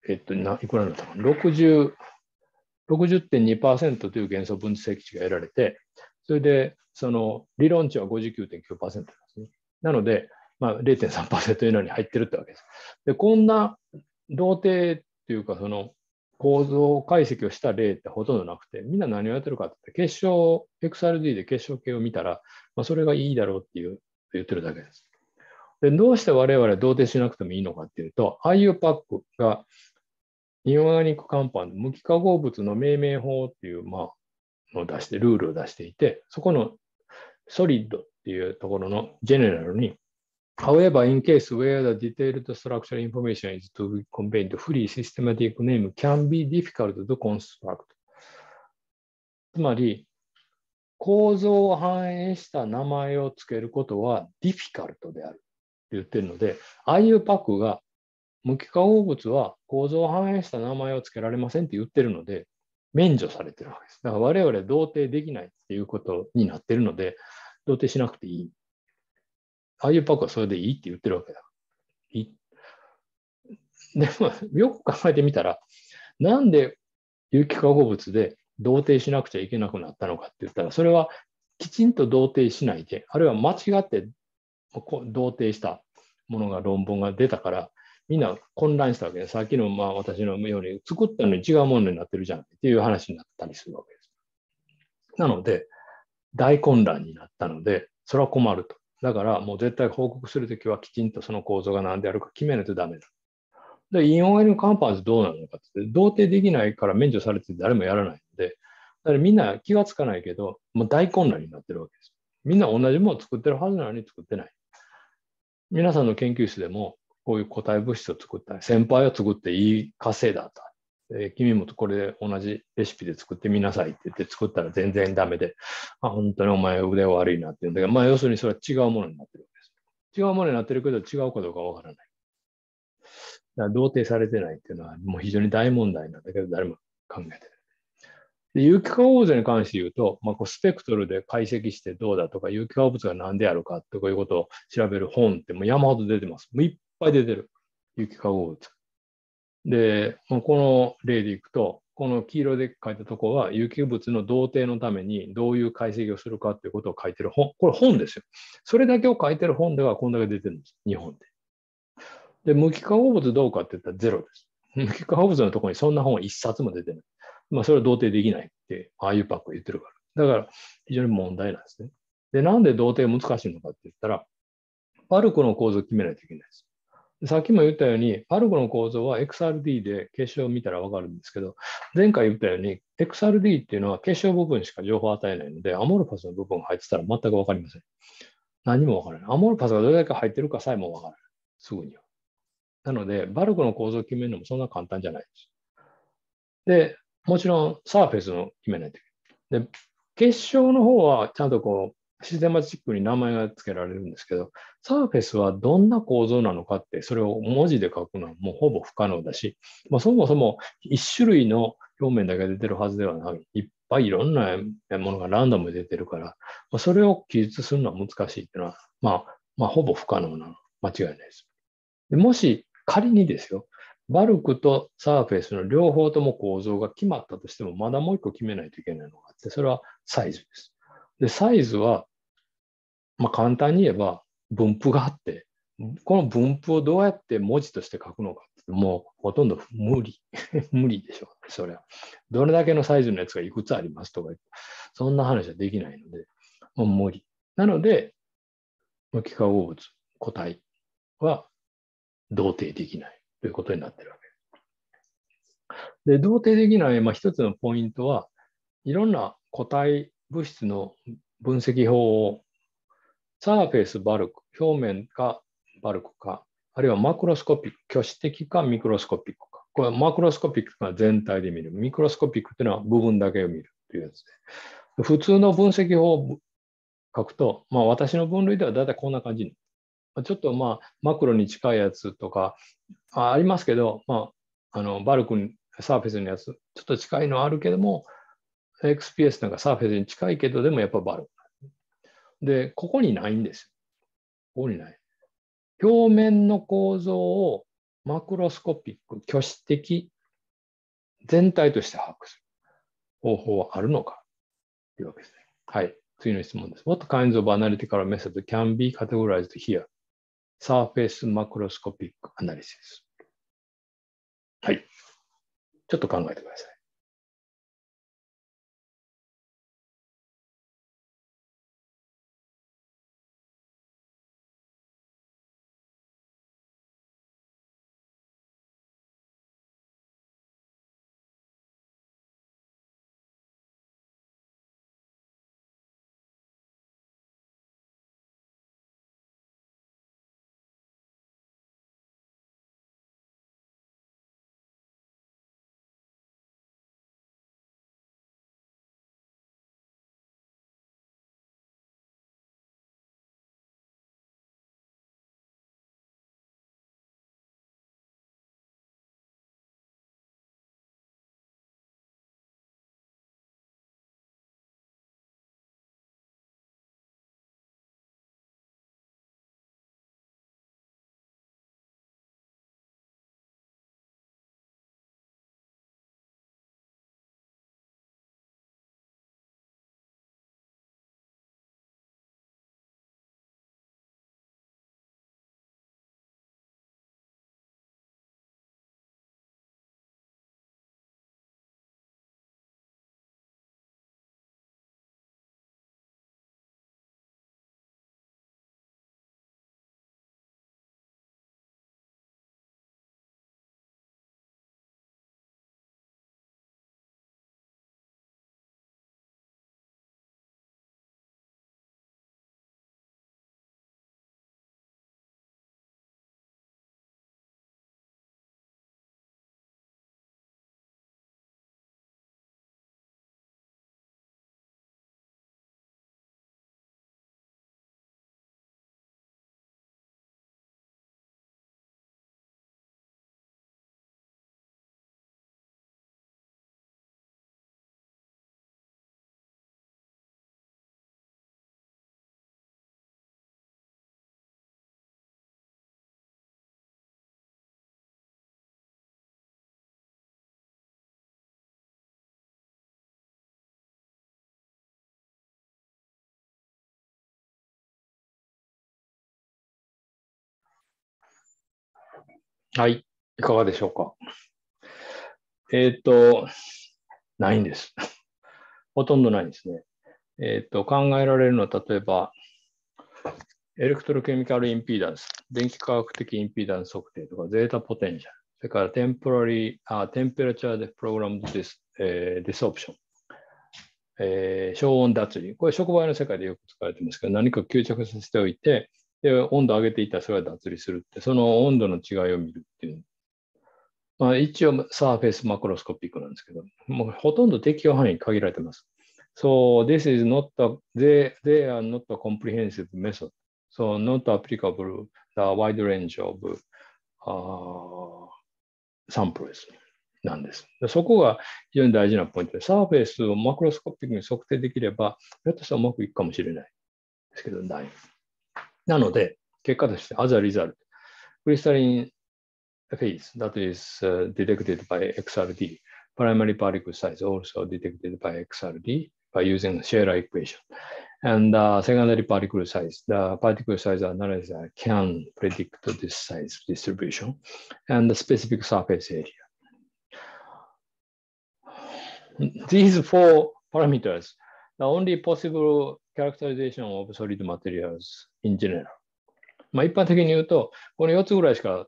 えっと、いくらだったかな ?60、60.2%という元素分析値が得られて、それで、その理論値は59.9%ですね。なので、まあ、0.3%以内に入ってるってわけです。で、こんな童貞っていうか、その構造解析をした例ってほとんどなくて、みんな何をやってるかって結晶、XRD で結晶系を見たら、まあ、それがいいだろうっていう言ってるだけです。でどうして我々は同定しなくてもいいのかっていうと、IUPAC がイオーガニックカンパウンド、無機化合物の命名法っていう、まあ、のを出して、ルールを出していて、そこのソリッドっていうところのジェネラルに However, in case where the detailed structural information is to be conveyed, free systematic name can be difficult to construct. つまり、構造を反映した名前を付けることは difficult であるって言ってるので、IUPAC が無機化合物は構造を反映した名前を付けられませんって言ってるので、免除されてるわけです。だから我々同定できないっていうことになってるので、同定しなくていいああいうパックはそれでいいって言ってるわけだ。いでも、よく考えてみたら、なんで有機化合物で同定しなくちゃいけなくなったのかって言ったら、それはきちんと同定しないで、あるいは間違って同定したものが論文が出たから、みんな混乱したわけで。さっきのまあ私のように作ったのに違うものになってるじゃんっていう話になったりするわけです。なので、大混乱になったので、それは困ると。だからもう絶対報告するときはきちんとその構造が何であるか決めないとダメだ。で、 inorganic compounds どうなのかって、同定できないから免除されて誰もやらないので、だからみんな気がつかないけど、もう大混乱になってるわけです。みんな同じものを作ってるはずなのに作ってない。皆さんの研究室でもこういう固体物質を作った、先輩を作っていい稼いだと。え、君もこれで同じレシピで作ってみなさいって言って作ったら全然ダメで、あ、本当にお前腕悪いなって言うんだけど、まあ要するにそれは違うものになってるわけです違うものになってるけど違うかどうかわからない。だから同定されてないっていうのはもう非常に大問題なんだけど、誰も考えてない。で有機化合物に関して言うと、まあ、こうスペクトルで解析してどうだとか、有機化合物が何であるかとかいうことを調べる本ってもう山ほど出てます。もういっぱい出てる。有機化合物。で、この例でいくと、この黄色で書いたところは有機物の同定のためにどういう解析をするかっていうことを書いてる本。これ本ですよ。それだけを書いてる本ではこんだけ出てるんです。日本で。で、無機化合物どうかって言ったらゼロです。無機化合物のところにそんな本は一冊も出てない。まあ、それは同定できないって、ああいうパック言ってるから。だから、非常に問題なんですね。で、なんで同定難しいのかって言ったら、パルクの構造を決めないといけないです。さっきも言ったように、パルクの構造は XRD で結晶を見たらわかるんですけど、前回言ったように、XRD っていうのは結晶部分しか情報を与えないので、アモルファスの部分が入ってたら全くわかりません。何もわからない。アモルファスがどれだけ入ってるかさえもわからない。すぐには。なので、バルクの構造を決めるのもそんな簡単じゃないです。で、もちろんサーフェスの決めないといけない。で、結晶の方はちゃんとこう、システマチックに名前が付けられるんですけど、サーフェスはどんな構造なのかって、それを文字で書くのはもうほぼ不可能だし、まあ、そもそも一種類の表面だけ出てるはずではない。いっぱいいろんなものがランダムで出てるから、まあ、それを記述するのは難しいっていうのは、まあ、まあ、ほぼ不可能なの。間違いないです。でもし仮にですよ、バルクとサーフェスの両方とも構造が決まったとしても、まだもう一個決めないといけないのがあって、それはサイズです。で、サイズは、まあ、簡単に言えば分布があって、この分布をどうやって文字として書くのかってもうほとんど無理。無理でしょう、それは。どれだけのサイズのやつがいくつありますとか、そんな話はできないので、もう無理。なので、無機化合物、個体は同定できない。ということになってるわけで、同定できない、まあ、一つのポイントは、いろんな個体物質の分析法を、サーフェイス、バルク、表面かバルクか、あるいはマクロスコピック、挙手的かミクロスコピックか。これはマクロスコピックが全体で見る。ミクロスコピックっていうのは部分だけを見るというやつで。普通の分析法を書くと、まあ私の分類ではだいたいこんな感じにちょっとまあ、マクロに近いやつとかあありますけど、まあ、あのバルクに、サーフェスのやつ、ちょっと近いのはあるけども、XPS なんかサーフェスに近いけど、でもやっぱバルク。で、ここにないんですここにない。表面の構造をマクロスコピック、挙手的、全体として把握する方法はあるのかというわけですね。はい。次の質問です。What kinds of analytical methods can be categorized here? Surface Macroscopic Analysis。はい。ちょっと考えてください。はい。いかがでしょうか？えっ、ー、と、ないんです。ほとんどないんですね。えっ、ー、と、考えられるのは、例えば、 electrochemical impedance、電気化学的インピーダンス測定とか、 zeta potential、それから temporary、あ temperature で programmed des、えー、 desorption、えー、昇温脱離。これ、触媒の世界でよく使われてますけど、何か吸着させておいて、で、温度上げていたらそれは脱離するって、その温度の違いを見るっていう。まあ、一応、サーフェスマクロスコピックなんですけど、もうほとんど適用範囲限られてます。So, this is not a, they, they are not a comprehensive method. So, not applicable the wide range of、uh, samples なんです。そこが非常に大事なポイントで、サーフェイスをマクロスコピックに測定できれば、ひょっとしたらうまくいくかもしれないですけど、ない。なので、結果として、as a result, crystalline phase that is、uh, detected by XRD, primary particle size also detected by XRD by using Scherer equation. And uh, secondary particle size, the particle size analyzer can predict this size distribution and the specific surface area. These four parameters, the only possible characterization of solid materials in general. まあ一般的に言うと、この4つぐらいしか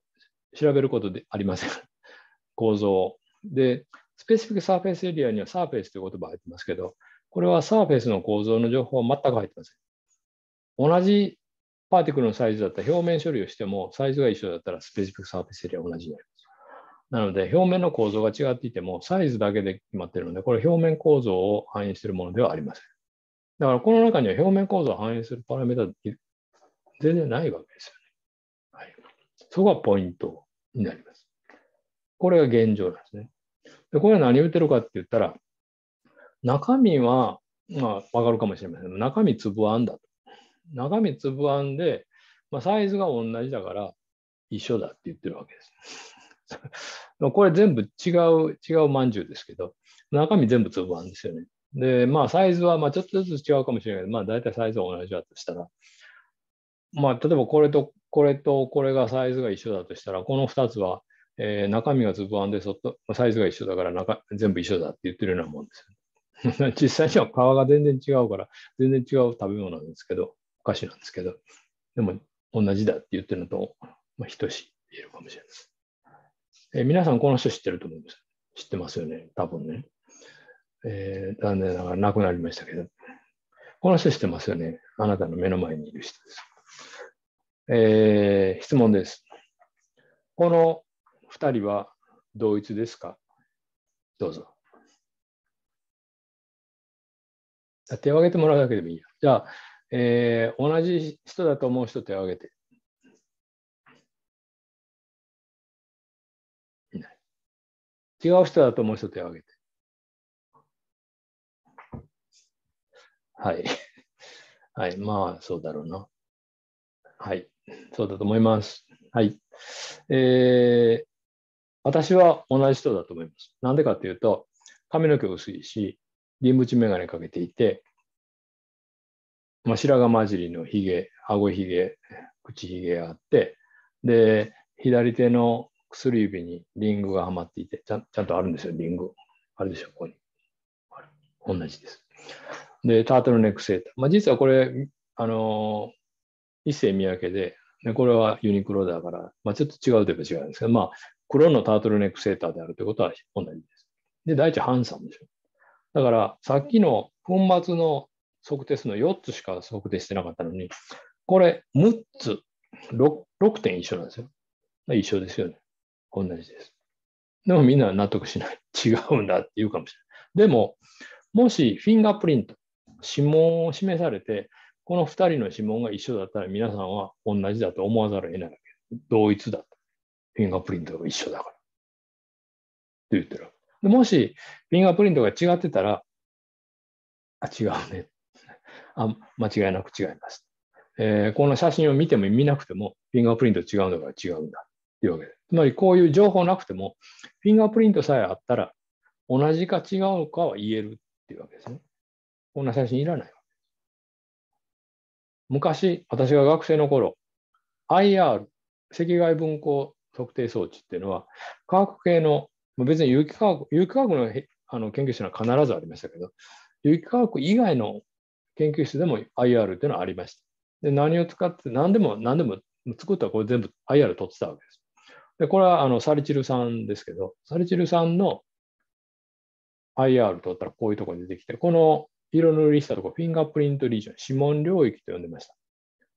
調べることできません。構造。で、 specific surface area には surface という言葉が入ってますけど、これはサーフェイスの構造の情報は全く入ってません。同じ particle のサイズだったら表面処理をしてもサイズが一緒だったら specific surface area は同じになります。なので表面の構造が違っていてもサイズだけで決まっているので、これ表面構造を反映しているものではありません。だからこの中には表面構造を反映するパラメータ全然ないわけですよね。はい。そこがポイントになります。これが現状なんですね。でこれは何を言ってるかって言ったら、中身は、まあ、わかるかもしれません。中身粒あんだと。中身粒あんで、まあ、サイズが同じだから一緒だって言ってるわけです。これ全部違う、違うまんじゅうですけど、中身全部粒あんですよね。で、まあ、サイズはまあちょっとずつ違うかもしれないけど、まあ、大体サイズは同じだとしたら、まあ、例えばこれとこれとこれがサイズが一緒だとしたら、この2つは、えー、中身が粒あんでそっと、サイズが一緒だから中全部一緒だって言ってるようなもんです、実際には皮が全然違うから、全然違う食べ物なんですけど、お菓子なんですけど、でも同じだって言ってるのと、まあ、等しい言えるかもしれないです。えー、皆さんこの人知ってると思うんです？知ってますよね、多分ね。えー、残念ながら亡くなりましたけど、この人知ってますよね。あなたの目の前にいる人です。えー、質問です。この2人は同一ですか？どうぞ。手を挙げてもらうだけでもいいや。じゃあ、えー、同じ人だと思う人手を挙げて。違う人だと思う人手を挙げて。はい。はい。まあ、そうだろうな。はい。そうだと思います。はい。えー、私は同じ人だと思います。なんでかっていうと、髪の毛薄いし、輪縁眼鏡かけていて、まあ、白髪混じりのひげ、顎ひげ、口ひげがあって、で、左手の薬指にリングがはまっていて、ちゃんちゃんとあるんですよ、リング。あるでしょ、ここに。同じです。で、タートルネックセーター。まあ、実はこれ、あの一世三宅で、でこれはユニクロだから、まあ、ちょっと違うといえば違うんですけど、まあ、黒のタートルネックセーターであるということは同じです。で、第一、ハンサムでしょ。だから、さっきの粉末の測定数の4つしか測定してなかったのに、これ6つ、6, 6点一緒なんですよ。一緒ですよね。同じです。でもみんな納得しない。違うんだって言うかもしれない。でも、もしフィンガープリント、指紋を示されて、この2人の指紋が一緒だったら皆さんは同じだと思わざるを得ないわけ。同一だと。フィンガープリントが一緒だから。って言ってる。でもし、フィンガープリントが違ってたら、あ、違うね。あ、間違いなく違います。えー、この写真を見ても見なくても、フィンガープリント違うんだから違うんだ。っていうわけで。つまり、こういう情報なくても、フィンガープリントさえあったら、同じか違うかは言えるっていうわけですね。こんな写真いらない。昔、私が学生の頃、IR、赤外分光測定装置っていうのは、科学系の、別に有機化学、有機化学のあの研究室は必ずありましたけど、有機化学以外の研究室でも IR っていうのはありました。で、何を使って、何でも、何でも作ったらこれ全部 IR 取ってたわけです。で、これはあのサリチル酸ですけど、サリチル酸の IR 取ったらこういうところに出てきて、この色塗りしたとこ、フィンガープリントリージョン、指紋領域と呼んでました。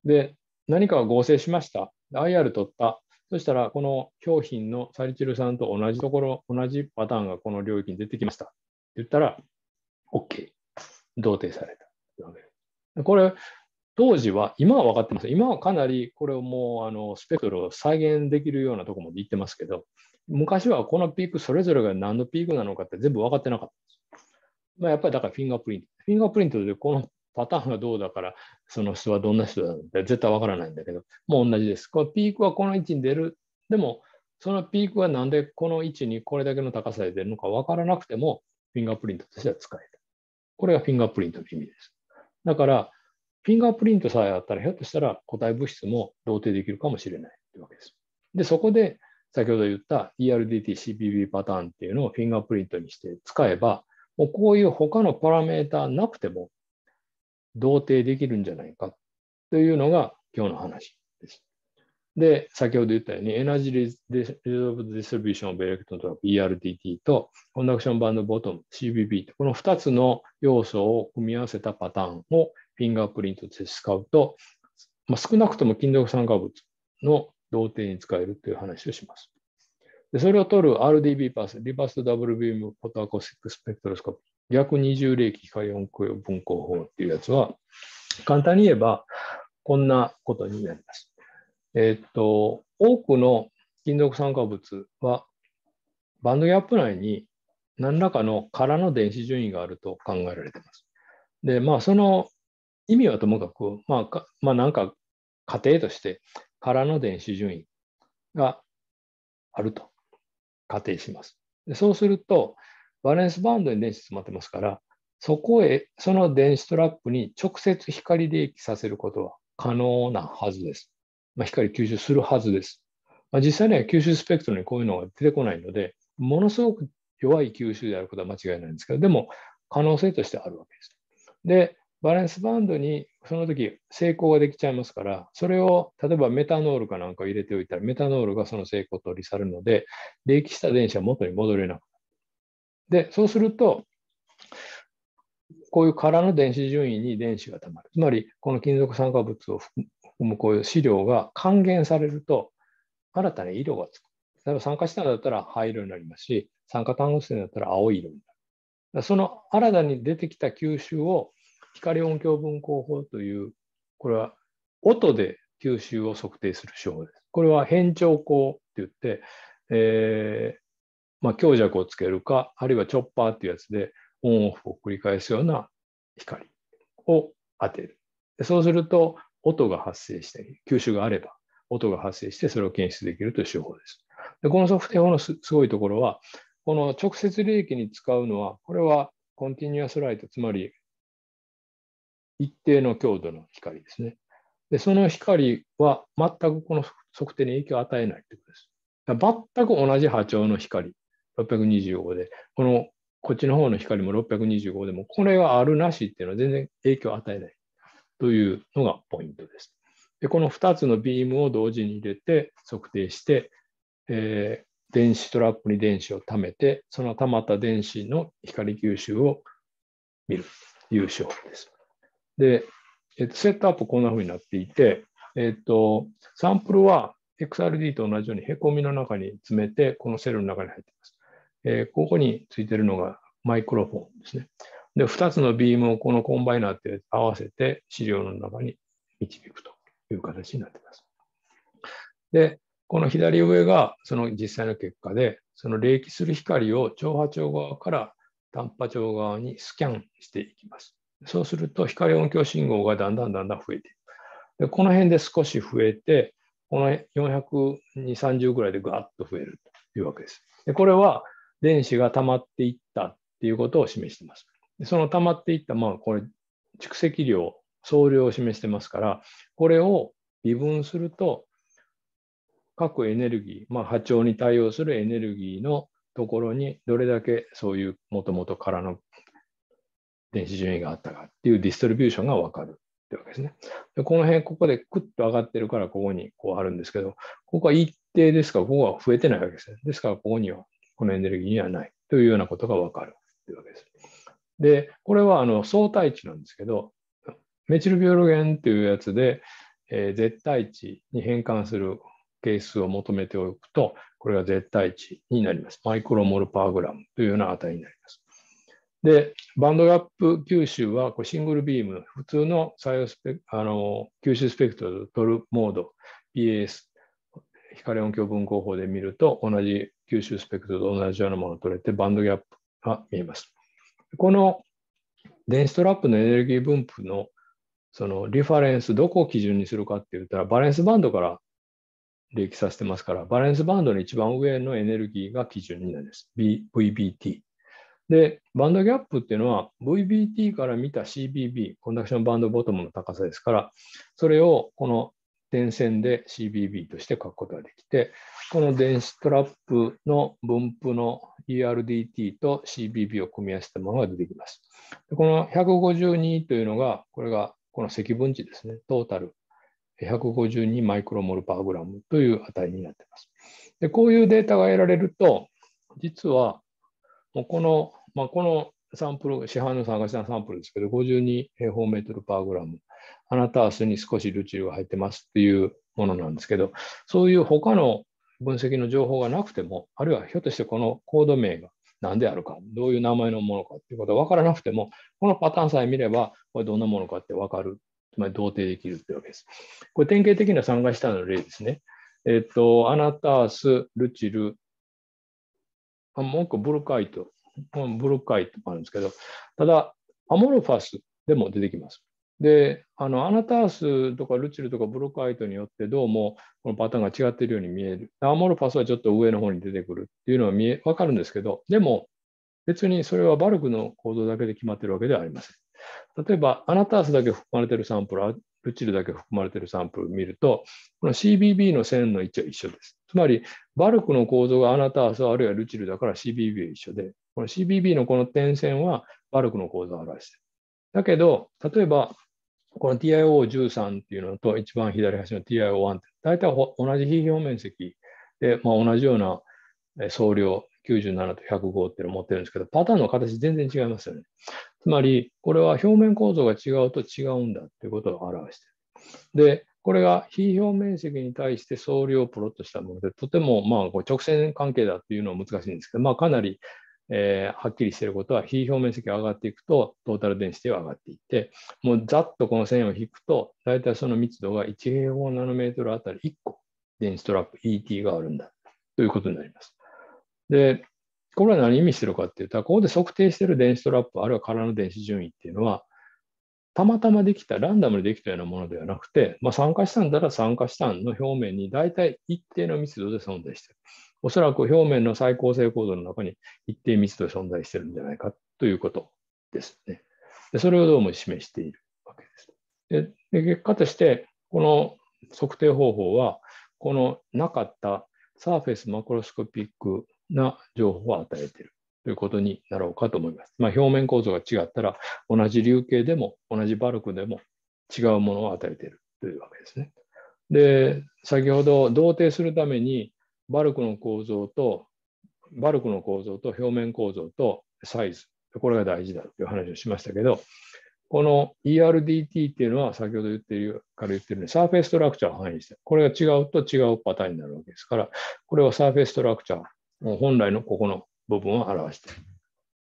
で、何かを合成しました。IR 取った。そしたら、この表品のサリチル酸と同じところ、同じパターンがこの領域に出てきました。って言ったら、OK。同定された。これ、当時は、今は分かってます。今はかなりこれをもうあのスペクトルを再現できるようなところまで行ってますけど、昔はこのピークそれぞれが何のピークなのかって全部分かってなかったんです。まあ、やっぱりだからフィンガープリント。フィンガープリントでこのパターンがどうだから、その人はどんな人だって絶対分からないんだけど、もう同じです。このピークはこの位置に出る。でも、そのピークはなんでこの位置にこれだけの高さで出るのか分からなくても、フィンガープリントとしては使える。これがフィンガープリントの意味です。だから、フィンガープリントさえあったら、ひょっとしたら固体物質も同定できるかもしれないというわけです。で、そこで先ほど言った ERDT、CPB パターンっていうのをフィンガープリントにして使えば、もうこういう他のパラメーターなくても同定できるんじゃないかというのが今日の話です。で、先ほど言ったように、エナジーリゾresolved distribution of electron trap ERDT と conduction band bottom CBB とこの2つの要素を組み合わせたパターンを fingerprint として使うと、まあ、少なくとも金属酸化物の同定に使えるという話をします。でそれを取る RDB-PAS、 reversed double-beam photoacoustic spectroscopy、逆二重励起光音響分光法っていうやつは、簡単に言えば、こんなことになります。えっと、多くの金属酸化物は、バンドギャップ内に何らかの空の電子順位があると考えられています。で、まあ、その意味はともかく、まあ、まあ、なんか仮定として空の電子順位があると仮定します。でそうすると、バレンスバンドに電子詰まってますから、そこへ、その電子トラップに直接光で気させることは可能なはずです。まあ、光吸収するはずです。まあ、実際には吸収スペクトルにこういうのが出てこないので、ものすごく弱い吸収であることは間違いないんですけど、でも可能性としてあるわけです。で、バランスバンドにその時成功ができちゃいますから、それを例えばメタノールかなんか入れておいたら、メタノールがその成功を取り去るので、冷気した電子は元に戻れなくなる。で、そうすると、こういう空の電子順位に電子がたまる。つまり、この金属酸化物を含むこういう資料が還元されると、新たに色がつく。例えば酸化したんだったら灰色になりますし、酸化炭素だったら青い色になる。その新たに出てきた吸収を光音響分光法という、これは音で吸収を測定する手法です。これは変調光って言って、えーまあ、強弱をつけるか、あるいはチョッパーっていうやつでオンオフを繰り返すような光を当てる。そうすると、音が発生したり、吸収があれば、音が発生してそれを検出できるという手法です。でこの測定法のすごいところは、この直接利益に使うのは、これはコンティニュアスライト、つまり一定の強度の光ですね。で、その光は全くこの測定に影響を与えないということです。全く同じ波長の光、625で、このこっちの方の光も625でも、これがあるなしっていうのは全然影響を与えないというのがポイントです。で、この2つのビームを同時に入れて測定して、えー、電子トラップに電子を溜めて、その溜まった電子の光吸収を見るという手法です。で、えっと、セットアップこんな風になっていて、えっと、サンプルは XRD と同じようにへこみの中に詰めて、このセルの中に入っています。えー、ここについているのがマイクロフォンですね。で、2つのビームをこの combiner って合わせて試料の中に導くという形になっています。で、この左上がその実際の結果で、その励起する光を長波長側から短波長側にスキャンしていきます。そうすると光音響信号がだんだんだんだん増えていく。でこの辺で少し増えて、この420、30ぐらいでガーッと増えるというわけです。でこれは電子が溜まっていったっていうことを示しています。でその溜まっていった、まあこれ蓄積量、総量を示してますから、これを微分すると、各エネルギー、まあ、波長に対応するエネルギーのところにどれだけそういうもともとからの電子順位があったかっていうディストリビューションがわかるってわけですね。でこの辺、ここでクッと上がってるからここにこうあるんですけど、ここは一定ですから、ここは増えてないわけですね。ですから、ここには、このエネルギーにはないというようなことがわかるというわけです。で、これはあの相対値なんですけど、メチルビオロゲンというやつで、えー、絶対値に変換する係数を求めておくと、これが絶対値になります。マイクロモルパーグラムというような値になります。で、バンドギャップ吸収はこうシングルビーム、普通の作用スペあの吸収スペクトルを取るモード、PAS、光音響分光法で見ると、同じ吸収スペクトルと同じようなものを取れて、バンドギャップが見えます。この電子トラップのエネルギー分布のそのリファレンス、どこを基準にするかって言ったら、バレンスバンドから利益させてますから、バレンスバンドの一番上のエネルギーが基準になります。VBT。で、バンドギャップっていうのは VBT から見た CBB、コンダクションバンドボトムの高さですから、それをこの点線で CBB として書くことができて、この電子トラップの分布の ERDT と CBB を組み合わせたものが出てきます。でこの152というのが、これがこの積分値ですね。トータル152マイクロモルパーグラムという値になっています。でこういうデータが得られると、実はもうこのまあ、このサンプル、市販の参加したサンプルですけど、52平方メートルパーグラム、アナタースに少しルチルが入ってますっていうものなんですけど、そういう他の分析の情報がなくても、あるいはひょっとしてこのコード名が何であるか、どういう名前のものかっていうことが分からなくても、このパターンさえ見れば、これどんなものかって分かる、つまり同定できるってわけです。これ典型的な参加したの例ですね。えっと、アナタース、ルチル、もう一個ブルカイト、ブロックアイとかあるんですけど、ただ、アモルファスでも出てきます。で、あのアナタースとかルチルとかブロックアイトによってどうもこのパターンが違っているように見える。アモルファスはちょっと上の方に出てくるっていうのは見え、わかるんですけど、でも別にそれはバルクの構造だけで決まってるわけではありません。例えば、アナタースだけ含まれてるサンプル、ルチルだけ含まれてるサンプルを見ると、この CBB の線の位置は一緒です。つまり、バルクの構造がアナタースあるいはルチルだから CBB は一緒で、この CBB のこの点線はバルクの構造を表している。だけど、例えば、この TIO13 っていうのと一番左端の TIO1 って、大体同じ非表面積で、まあ、同じような総量97と105っていうのを持ってるんですけど、パターンの形全然違いますよね。つまり、これは表面構造が違うと違うんだっていうことを表している。で、これが非表面積に対して総量をプロットしたもので、とてもまあ直線関係だっていうのは難しいんですけど、まあ、かなりえー、はっきりしていることは、非表面積が上がっていくと、トータル電子では上がっていって、もうざっとこの線を引くと、大体その密度が1平方ナノメートルあたり1個、電子トラップ ET があるんだということになります。で、これは何意味してるかっていうと、ここで測定している電子トラップ、あるいは空の電子順位っていうのは、たまたまできた、ランダムにできたようなものではなくて、まあ、酸化したんだら酸化したんの表面に大体一定の密度で存在している。おそらく表面の最高性コードの中に一定密度で存在しているんじゃないかということですね。でそれをどうも示しているわけです。で結果として、この測定方法は、このなかったサーフェスマクロスコピックな情報を与えているいうことになろうかと思います。まあ、表面構造が違ったら、同じ流形でも同じバルクでも違うものを与えているというわけですね。で、先ほど同定するためにバルクの構造と、バルクの構造と表面構造とサイズ、これが大事だという話をしましたけど、この ERDT っていうのは先ほど言ってるから言ってるようにサーフェイストラクチャーを反映して、これが違うと違うパターンになるわけですから、これはサーフェイストラクチャー、本来のここの部分を表している。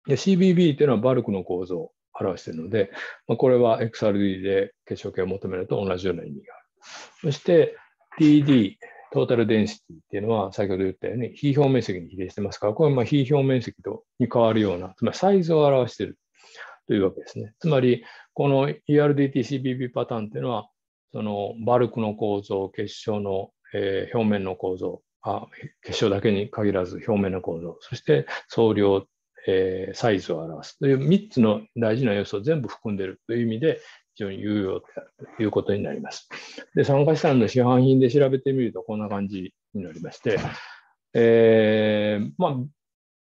で CBB っていうのはバルクの構造を表しているので、まあ、これは XRD で結晶系を求めると同じような意味がある。そして TD、トータルデンシティっていうのは、先ほど言ったように、非表面積に比例してますから、これは非表面積とに変わるような、つまりサイズを表しているというわけですね。つまり、この ERDT-CBB パターンっていうのは、そのバルクの構造、結晶の、えー、表面の構造あ、結晶だけに限らず表面の構造、そして総量、えー、サイズを表すという3つの大事な要素を全部含んでいるという意味で、非常に有用であるということになります。で、参加資産の市販品で調べてみるとこんな感じになりまして、えー、まあ、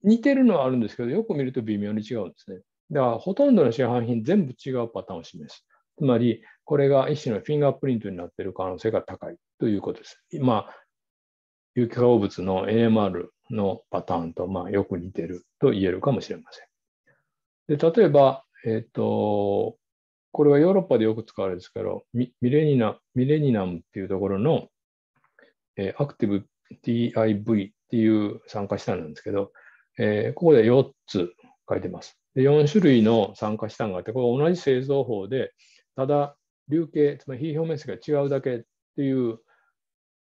似てるのはあるんですけど、よく見ると微妙に違うんですね。だからほとんどの市販品全部違うパターンを示す。つまり、これが一種のフィンガープリントになっている可能性が高いということです。まあ、有機化合物の AMR のパターンとまあよく似てると言えるかもしれません。で例えば、え、ー、と、これはヨーロッパでよく使われるんですけど、ミレニナミレニナムっていうところの、えー、アクティブ TIV っていう酸化資産なんですけど、えー、ここで4つ書いてます。で4種類の酸化資産があって、これ同じ製造法で、ただ、流形、つまり非表面積が違うだけっていう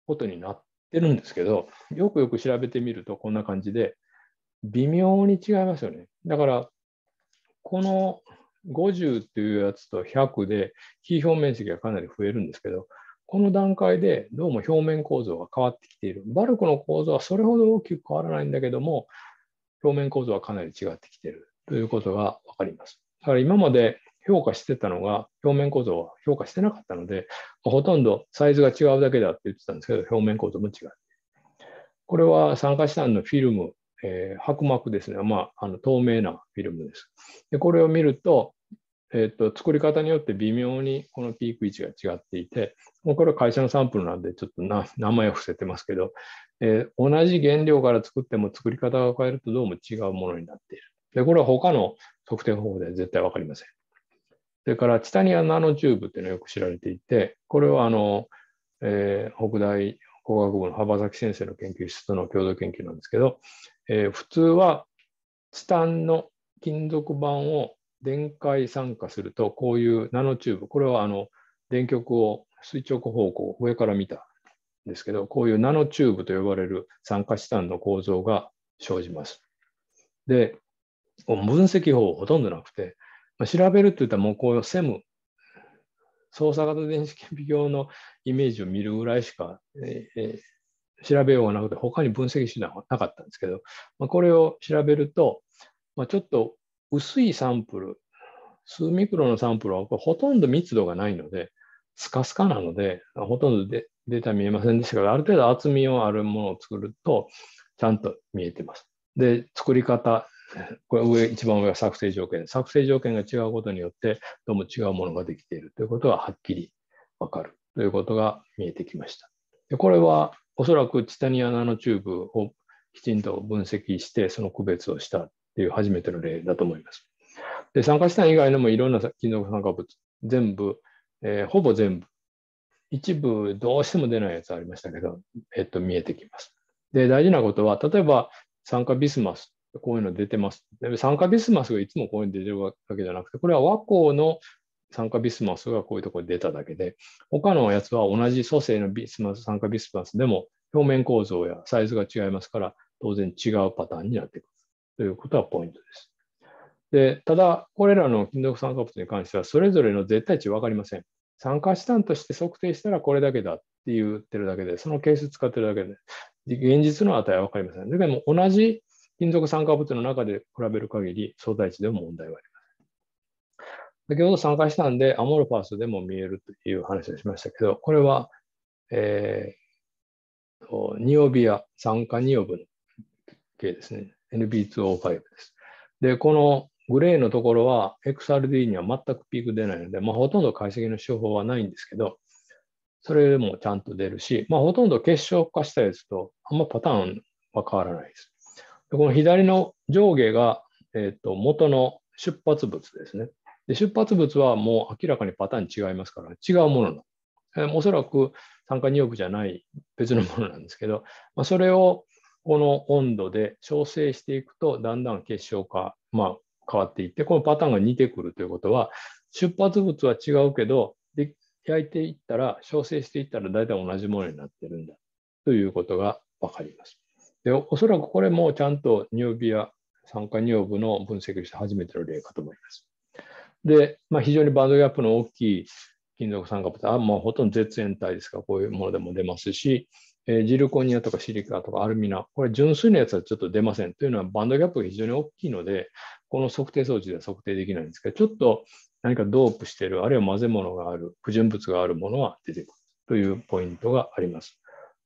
ことになっててるんですけど、よくよく調べてみるとこんな感じで、微妙に違いますよね。だから、この50っていうやつと100で非表面積がかなり増えるんですけど、この段階でどうも表面構造が変わってきている。バルクの構造はそれほど大きく変わらないんだけども、表面構造はかなり違ってきているということがわかります。だから今まで評価してたのが、表面構造は評価してなかったので、ほとんどサイズが違うだけだって言ってたんですけど、表面構造も違う。これは酸化資産のフィルム、えー、白膜ですね。まあ、あの透明なフィルムです。でこれを見ると、えっ、と、作り方によって微妙にこのピーク位置が違っていて、もうこれは会社のサンプルなんでちょっと名前を伏せてますけど、えー、同じ原料から作っても作り方が変えるとどうも違うものになっている。で、これは他の測定方法では絶対わかりません。それからチタニアナノチューブっていうのはよく知られていて、これはあの、えー、北大工学部の幅崎先生の研究室との共同研究なんですけど、えー、普通はチタンの金属板を電解酸化すると、こういうナノチューブ、これはあの電極を垂直方向、上から見たんですけど、こういうナノチューブと呼ばれる酸化チタンの構造が生じます。で、分析法ほとんどなくて、まあ、調べるって言ったらもうこういうセム、操作型電子顕微鏡のイメージを見るぐらいしか、えー、調べようがなくて、他に分析手段はなかったんですけど、まあ、これを調べると、まあ、ちょっと薄いサンプル、数ミクロのサンプルはほとんど密度がないので、スカスカなので、ほとんどデータ見えませんでしたが、ある程度厚みをあるものを作ると、ちゃんと見えてます。で、作り方、これ上、一番上が作成条件。作成条件が違うことによって、どうも違うものができているということがはっきりわかるということが見えてきました。でこれはおそらくチタニアナノチューブをきちんと分析して、その区別をしたっていう初めての例だと思います。で、酸化チタン以外のもいろんな金属酸化物、全部、えー、ほぼ全部、一部どうしても出ないやつありましたけど、えっと、見えてきます。で、大事なことは、例えば酸化ビスマスこういうの出てます。で酸化ビスマスがいつもこういうの出てるわけじゃなくて、これは和光の酸化ビスマスがこういうところに出ただけで、他のやつは同じ組成のビスマス、酸化ビスマスでも表面構造やサイズが違いますから、当然違うパターンになってくるということがポイントです。で、ただ、これらの金属酸化物に関しては、それぞれの絶対値分かりません。酸化資産として測定したらこれだけだって言ってるだけで、その係数使ってるだけで、現実の値は分かりません。だけども同じ金属酸化物の中で比べる限り、相対値でも問題はありません。先ほど酸化したんで、アモルファースでも見えるという話をしましたけど、これは、えー、ニオビア、酸化ニオブの系ですね。NB2O5 です。で、このグレーのところは XRD には全くピーク出ないので、まあ、ほとんど解析の手法はないんですけど、それでもちゃんと出るし、まあ、ほとんど結晶化したやつとあんまパターンは変わらないです。この左の上下が、えー、と元の出発物ですねで。出発物はもう明らかにパターン違いますから、違うものの。えー、おそらく酸化2億じゃない別のものなんですけど、まあ、それをこの温度で調整していくと、だんだん結晶化、まあ、変わっていって、このパターンが似てくるということは、出発物は違うけど、で焼いていったら、調整していったら大体同じものになってるんだということがわかります。で、おそらくこれもちゃんと尿ビア、酸化尿部の分析して初めての例かと思います。で、まあ、非常にバンドギャップの大きい金属酸化物は、まあ、ほとんど絶縁体ですから、こういうものでも出ますし、えー、ジルコニアとかシリカとかアルミナ、これ純粋なやつはちょっと出ません。というのは、バンドギャップが非常に大きいので、この測定装置では測定できないんですけど、ちょっと何かドープしている、あるいは混ぜ物がある、不純物があるものは出てくるというポイントがあります。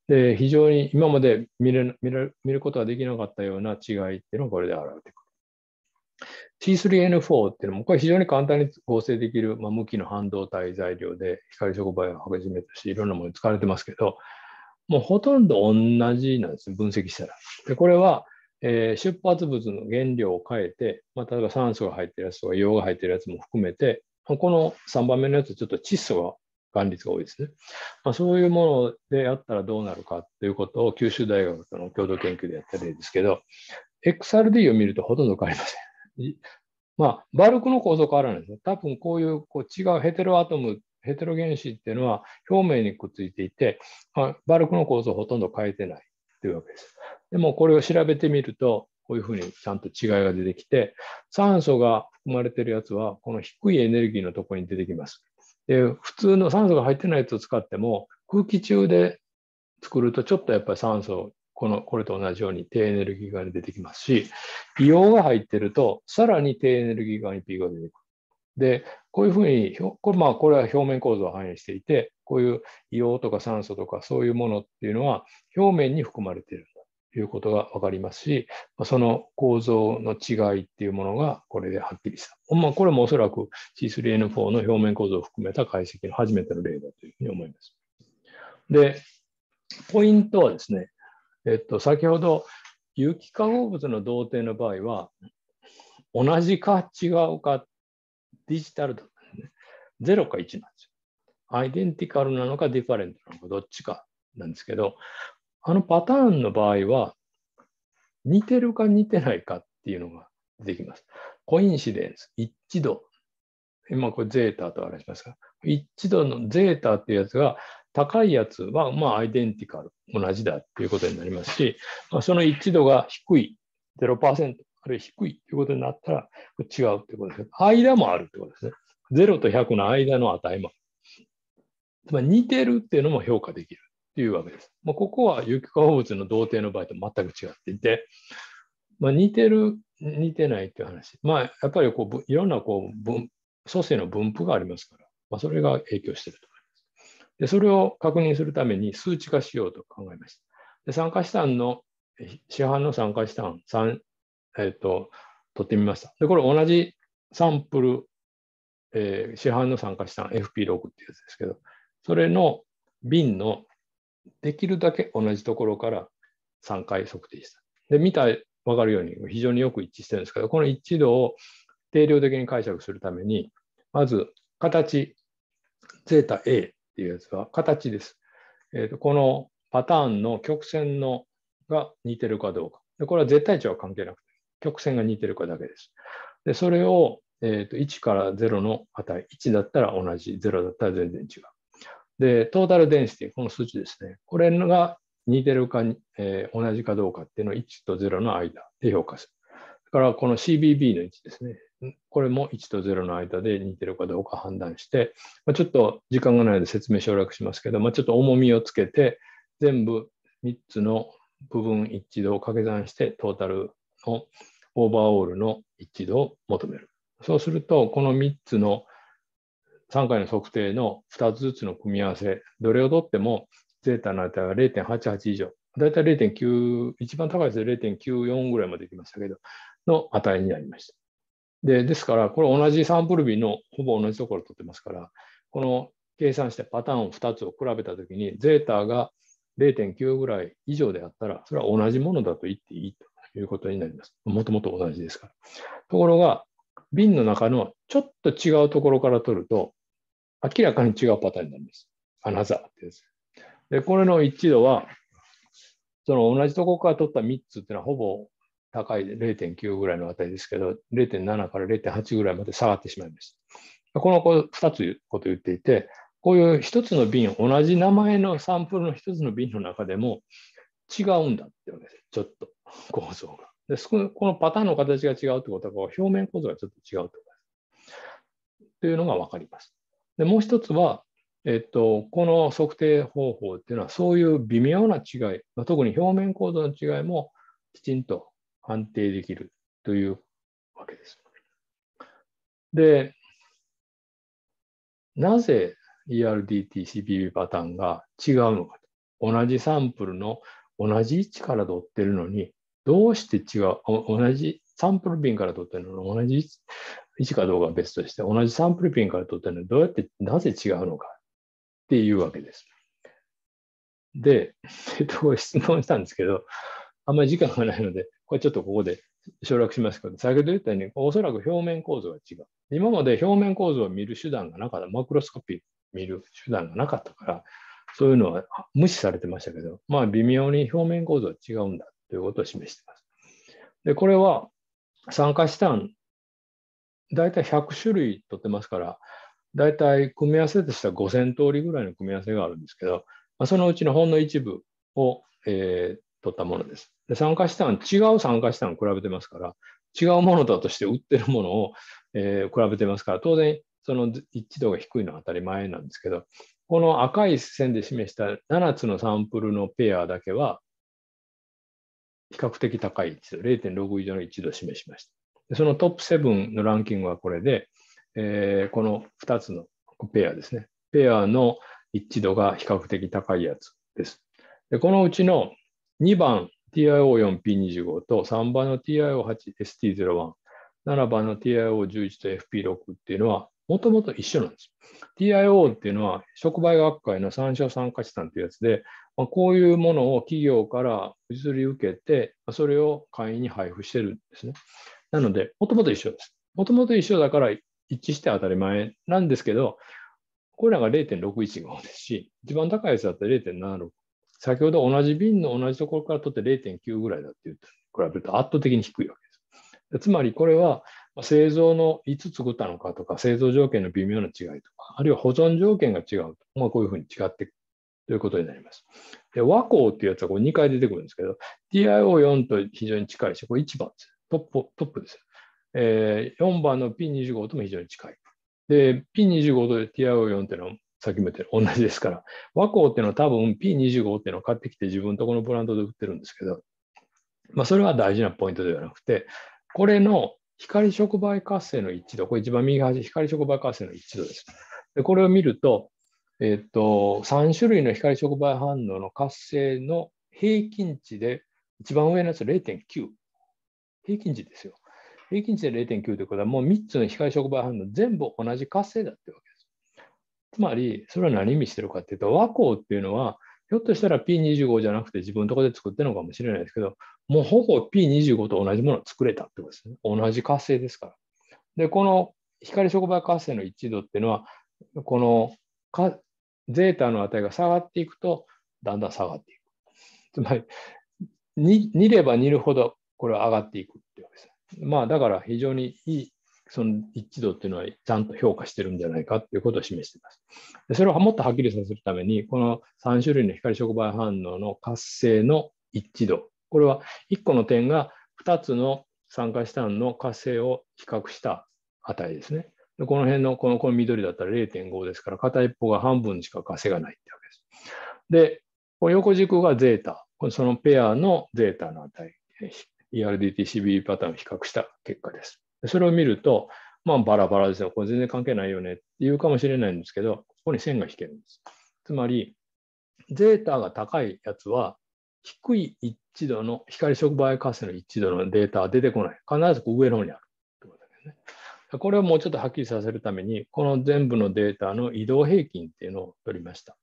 で、非常に今まで見る見る見ることができなかったような違いっていうのがこれで現れてくる。C3N4 っていうのも、これ非常に簡単に合成できる、まあ、無機の半導体材料で、光触媒をはじめとしていろんなものに使われてますけど、もうほとんど同じなんです、分析したら。で、これは、えー、出発物の原料を変えて、まあ、例えば酸素が入ってるやつとか硫黄が入ってるやつも含めて、この3番目のやつ、ちょっと窒素がが元率が多いですね。まあ、そういうものでやったらどうなるかということを九州大学との共同研究でやった例ですけど、XRD を見るとほとんど変わりません。まあ、バルクの構造変わらないですよ。多分こういうこう違うヘテロアトム、ヘテロ原子っていうのは表面にくっついていて、まあ、バルクの構造をほとんど変えてないというわけです。でもこれを調べてみると、こういうふうにちゃんと違いが出てきて、酸素が含まれてるやつは、この低いエネルギーのところに出てきます。で、普通の酸素が入ってないやつを使っても、空気中で作るとちょっとやっぱり酸素この、これと同じように低エネルギー側に出てきますし、硫黄が入ってると、さらに低エネルギー側に P が出てくる。で、こういうふうに、これまあこれは表面構造を反映していて、こういう硫黄とか酸素とかそういうものっていうのは表面に含まれているいうことがわかりますし、その構造の違いっていうものがこれではっきりした。まあ、これもおそらく C3N4 の表面構造を含めた解析の初めての例だというふうに思います。で、ポイントはですね、えっと、先ほど有機化合物の同定の場合は、同じか違うか、デジタルだったんです、ね。0か1なんですよ。アイデンティカルなのかディファレントなのかどっちかなんですけど、あのパターンの場合は、似てるか似てないかっていうのが出てきます。コインシデンス、一致度。今これゼータと表しますが、一度のゼータっていうやつが高いやつは、まあ、アイデンティカル、同じだということになりますし、まあ、その一度が低い、0%、あるいは低いということになったら、違うということです。間もあるということですね。0と100の間の値も。つまり似てるっていうのも評価できるというわけです。まあ、ここは有機化合物の同定の場合と全く違っていて、まあ、似てる、似てないという話。まあ、やっぱりこういろんなこう分組成の分布がありますから、まあ、それが影響していると。で、それを確認するために数値化しようと考えました。で酸化資産の、市販の酸化資産3、えっ、ー、と、取ってみました。で、これ同じサンプル、えー、市販の酸化資産 FP6 っていうやつですけど、それの瓶のできるだけ同じところから3回測定した。で、見たらわかるように非常によく一致してるんですけど、この一致度を定量的に解釈するために、まず形、ゼータ A っていうやつは形です。えーと、このパターンの曲線のが似てるかどうか。でこれは絶対値は関係なくて、曲線が似てるかだけです。でそれを、えーと、1から0の値、1だったら同じ、0だったら全然違う。で、トータルデンシティ、この数値ですね。これが似てるか、えー、同じかどうかっていうのを1と0の間で評価する。だからこの CBB の位置ですね。これも1と0の間で似てるかどうか判断して、まあ、ちょっと時間がないので説明省略しますけど、まあ、ちょっと重みをつけて、全部3つの部分一致度を掛け算してトータルのオーバーオールの一致度を求める。そうすると、この3つの3回の測定の2つずつの組み合わせ、どれをとってもゼータの値が0.88以上、だいたい0.9、一番高いですで0.94ぐらいまでいきましたけど、の値になりました。で、ですから、これ同じサンプル日のほぼ同じところを取ってますから、この計算してパターンを2つを比べたときに、ゼータが0.9ぐらい以上であったら、それは同じものだと言っていいということになります。もともと同じですから。ところが、瓶の中のちょっと違うところから取ると、明らかに違うパターンになります。アナザーってやつ。で、これの一度は、その同じとこから取った3つっていうのはほぼ高い0.9ぐらいの値ですけど、0.7から0.8ぐらいまで下がってしまいました。この2つこと言っていて、こういう1つの瓶、同じ名前のサンプルの1つの瓶の中でも違うんだってわけです。ちょっと構造が。でこのパターンの形が違うってことは、表面構造がちょっと違うってことです。というのが分かります。でもう一つは、えっと、この測定方法っていうのは、そういう微妙な違い、特に表面構造の違いもきちんと判定できるというわけです。で、なぜ ERDT、CPB パターンが違うのか同じサンプルの同じ位置から取ってるのに、どうして違う、同じサンプル瓶から取ってるのに同じ位置かどうかは別として、同じサンプル瓶から取ってるのにどうやって、なぜ違うのかっていうわけです。で、えっと、質問したんですけど、あんまり時間がないので、これちょっとここで省略しますけど、先ほど言ったように、おそらく表面構造が違う。今まで表面構造を見る手段がなかった、マクロスコピー見る手段がなかったから、そういうのは無視されてましたけど、まあ微妙に表面構造は違うんだということを示しています。で、これは酸化したん、大体100種類取ってますから、大体組み合わせとしては5000通りぐらいの組み合わせがあるんですけど、まあ、そのうちのほんの一部を、えー、取ったものです。で酸化したん、違う酸化したんを比べてますから、違うものだとして売ってるものを、えー、比べてますから、当然その一致度が低いのは当たり前なんですけど、この赤い線で示した7つのサンプルのペアだけは、比較的高い一度、0.6以上の一度を示しました。そのトップ7のランキングはこれで、えー、この2つのペアですね。ペアの一致度が比較的高いやつです。でこのうちの2番 TIO4P25 と3番の TIO8ST01、7番の TIO11 と FP6 っていうのはもともと一緒なんです。TIO っていうのは、触媒学会の参照参加資産というやつで、まあ、こういうものを企業から譲り受けて、それを会員に配布してるんですね。なので、もともと一緒です。もともと一緒だから一致して当たり前なんですけど、これらが0.615ですし、一番高いやつだったら0.76。先ほど同じ瓶の同じところから取って0.9ぐらいだって言って比べると圧倒的に低いわけです。つまりこれは製造のいつ作ったのかとか、製造条件の微妙な違いとか、あるいは保存条件が違うと、まあ、こういうふうに違っていくということになります。で、和光っていうやつはこれ2回出てくるんですけど、TIO4 と非常に近いし、これ1番です。トップトップです。えー、4番の P25 とも非常に近い。で、P25 と TIO4 っていうのはさっきも言った同じですから、和光っていうのは多分 P25 っていうのを買ってきて自分とこのブランドで売ってるんですけど、まあ、それは大事なポイントではなくて、これの光触媒活性の一致度、これ一番右端、光触媒活性の一致度です。でこれを見ると、えっと、3種類の光触媒反応の活性の平均値で、一番上のやつ0.9。平均値ですよ。平均値で0.9ということは、もう3つの光触媒反応全部同じ活性だってわけです。つまり、それは何意味してるかっていうと、和光っていうのは、ひょっとしたら P25 じゃなくて自分のところで作ってるのかもしれないですけど、もうほぼ P25 と同じものを作れたってことですね。同じ活性ですから。で、この光触媒活性の一致度っていうのは、このかゼータの値が下がっていくと、だんだん下がっていく。つまり、煮れば煮るほどこれは上がっていくっていうわけです。まあ、だから非常にいいその一致度っていうのはちゃんと評価してるんじゃないかっていうことを示しています。それをもっとはっきりさせるために、この3種類の光触媒反応の活性の一致度、これは1個の点が2つの酸化シタンの活性を比較した値ですね。でこの辺のこのこの緑だったら0.5ですから、片一方が半分しか活性がないってわけです。で、この横軸がゼータ、そのペアのゼータの値、ERDT、CB パターンを比較した結果です。それを見ると、まあバラバラですよ。これ全然関係ないよねって言うかもしれないんですけど、ここに線が引けるんです。つまり、ゼータが高いやつは、低い一致度の光触媒活性の一致度のデータは出てこない。必ず上の方にあるってことですね。これをもうちょっとはっきりさせるために、この全部のデータの移動平均っていうのを取りました。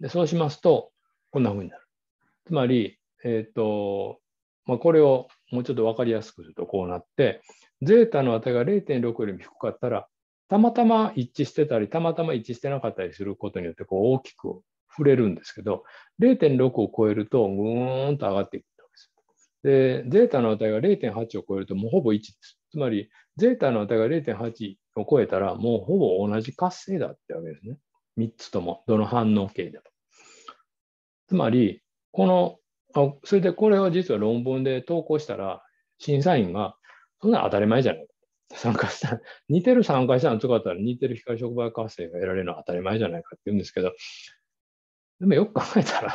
でそうしますと、こんな風になる。つまり、えっ、ー、と、まあ、これをもうちょっと分かりやすくするとこうなって、ゼータの値が0.6よりも低かったら、たまたま一致してたり、たまたま一致してなかったりすることによってこう大きく触れるんですけど、0.6を超えるとぐーんと上がっていくわけです。で、ゼータの値が0.8を超えるともうほぼ1です。つまり、ゼータの値が0.8を超えたらもうほぼ同じ活性だってわけですね。3つとも、どの反応形でも。つまり、この、あそれでこれを実は論文で投稿したら、審査員がそんな当たり前じゃない。参加した、似てる参加したの使ったら似てる光触媒活性が得られるのは当たり前じゃないかって言うんですけど、でもよく考えたら、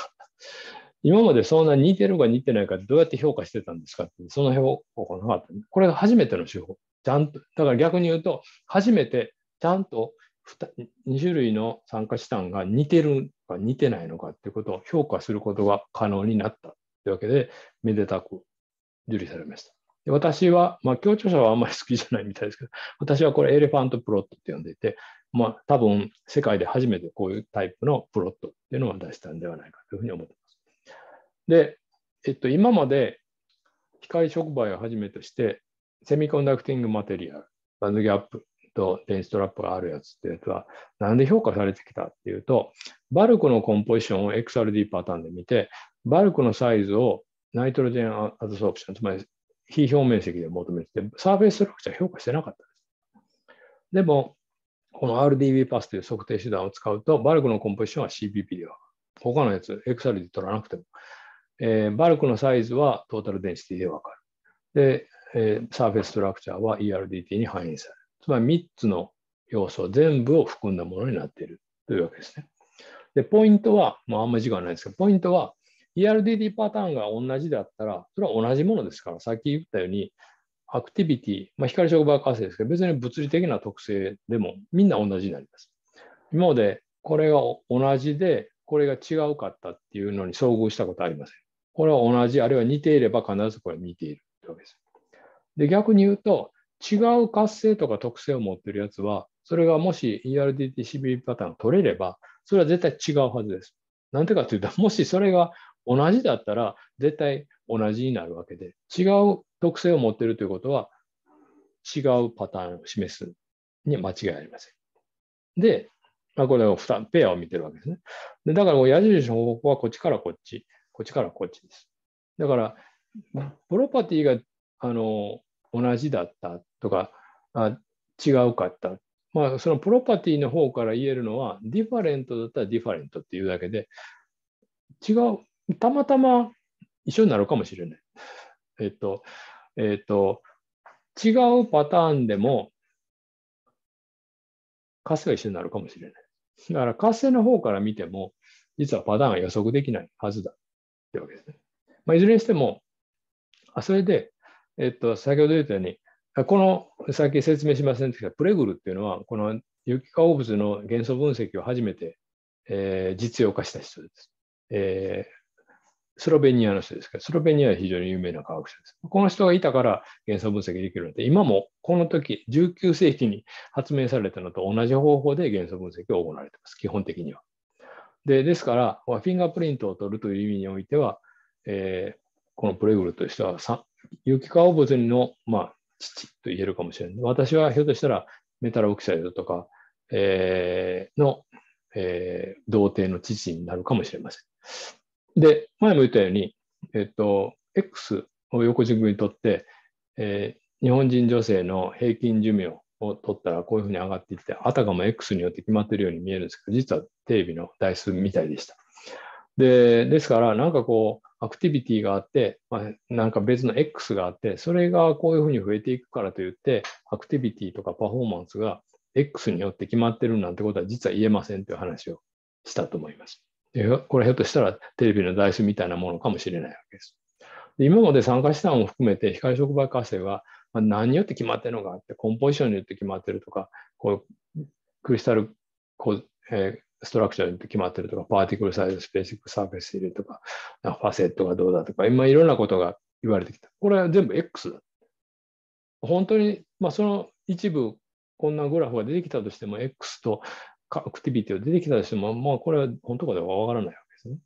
今までそんな似てるか似てないかどうやって評価してたんですかって、その評価なかった。これが初めての手法。ちゃんと、だから逆に言うと、初めてちゃんと2種類の酸化チタンが似てるか似てないのかっていうことを評価することが可能になったというわけで、めでたく受理されました。で私は、まあ、協調者はあんまり好きじゃないみたいですけど、私はこれエレファントプロットって呼んでいて、まあ、多分世界で初めてこういうタイプのプロットっていうのを出したんではないかというふうに思っています。で、えっと、今まで光触媒をはじめとして、セミコンダクティングマテリアル、バンドギャップと電子トラップがあるやつってやつは、なんで評価されてきたっていうと、 bulk の composition を XRD パターンで見て、 bulk のサイズを nitrogen adsorption、つまり比表面積で求めてて、 surface structure 評価してなかったです。でも、この RDB パスという測定手段を使うと、 bulk の composition は CBB では、他のやつ、XR で取らなくても、えー、 bulk のサイズは total density でわかる。で、えー、サーフェイスストラクチャーは ERDT に反映される。つまり3つの要素全部を含んだものになっているというわけですね。で、ポイントは、まあ、あんまり時間ないですけど、ポイントは、ERDD パターンが同じであったら、それは同じものですから、さっき言ったように、アクティビティ、まあ、光触媒活性ですけど、別に物理的な特性でもみんな同じになります。今までこれが同じで、これが違うかったっていうのに遭遇したことありません。これは同じ、あるいは似ていれば必ずこれ似ているというわけです。で、逆に言うと、違う活性とか特性を持っているやつは、それがもし ERDT-CB パターンを取れれば、それは絶対違うはずです。なんでかというと、もしそれが同じだったら絶対同じになるわけで、違う特性を持っているということは、違うパターンを示すに間違いありません。で、まあ、これを2ペアを見てるわけですね。でだから、矢印の方向はこっちからこっち、こっちからこっちです。だから、 property があの同じだったとか、あ違うかった。まあ、その property の方から言えるのは、 different だったら different っていうだけで、違うたまたま一緒になるかもしれない。えっと、えっと、違うパターンでも、活性が一緒になるかもしれない。だから活性の方から見ても、実はパターンが予測できないはずだってわけですね。まあ、いずれにしても、あそれで、えっと、先ほど言ったように、この、さっき説明しませんでした、プレグルっていうのは、この有機化合物の元素分析を初めて、えー、実用化した人です。えー、スロベニアの人ですけど、スロベニアは非常に有名な科学者です。この人がいたから元素分析できるので、今もこの時、19世紀に発明されたのと同じ方法で元素分析が行われています、基本的には。でですから、フィンガープリントを取るという意味においては、えー、このプレグルとしては、有機化合物の、まあ、父と言えるかもしれない。私はひょっとしたらメタルオキサイドとか、えー、の、えー、童貞の父になるかもしれません。で、前も言ったように、えっと、X を横軸にとって、えー、日本人女性の平均寿命を取ったらこういうふうに上がっていって、あたかも X によって決まってるように見えるんですけど、実はテレビの台数みたいでした。で、ですから、なんかこう、アクティビティがあって、まあ、なんか別の X があって、それがこういうふうに増えていくからといって、アクティビティとかパフォーマンスが X によって決まってるなんてことは実は言えませんという話をしたと思います。これひょっとしたらテレビの台数みたいなものかもしれないわけです。で今まで酸化チタンを含めて光触媒活性は何によって決まってるのかって、 composition によって決まってるとか、こう crystal こう、えー、 structure に決まってるとか、 particle size、specific surface area とか、 facet がどうだとか、今いろんなことが言われてきた。これは全部 X だ。本当に、まあ、その一部、こんなグラフが出てきたとしても、X と activity を出てきたとしても、まあ、これは本当かどうかわからないわけですね。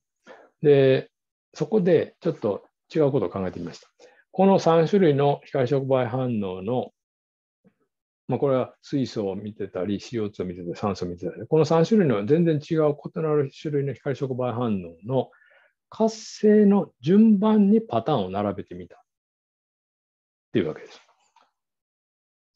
で、そこでちょっと違うことを考えてみました。この3種類の光触媒反応の、まあ、これは水素を見てたり、CO2 を見てたり、酸素を見てたり、この3種類の全然違う異なる種類の光触媒反応の活性の順番にパターンを並べてみたっていうわけです。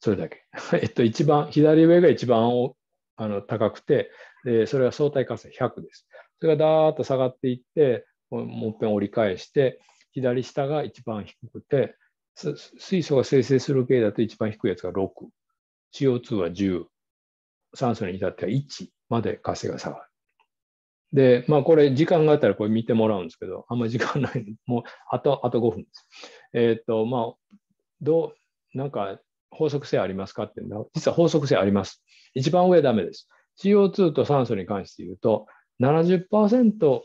それだけ。えっと、一番、左上が一番あの高くてで、それは相対活性100です。それがダーッと下がっていって、もっぺん折り返して、左下が一番低くて、水素が生成する系だと一番低いやつが6、CO2 は10、酸素に至っては1まで活性が下がる。で、まあこれ時間があったらこれ見てもらうんですけど、あんまり時間ないもうあと、あと5分です。えっ、と、まあ、どう、なんか法則性ありますかっていうのは、実は法則性あります。一番上はダメです。CO2 と酸素に関して言うと、70%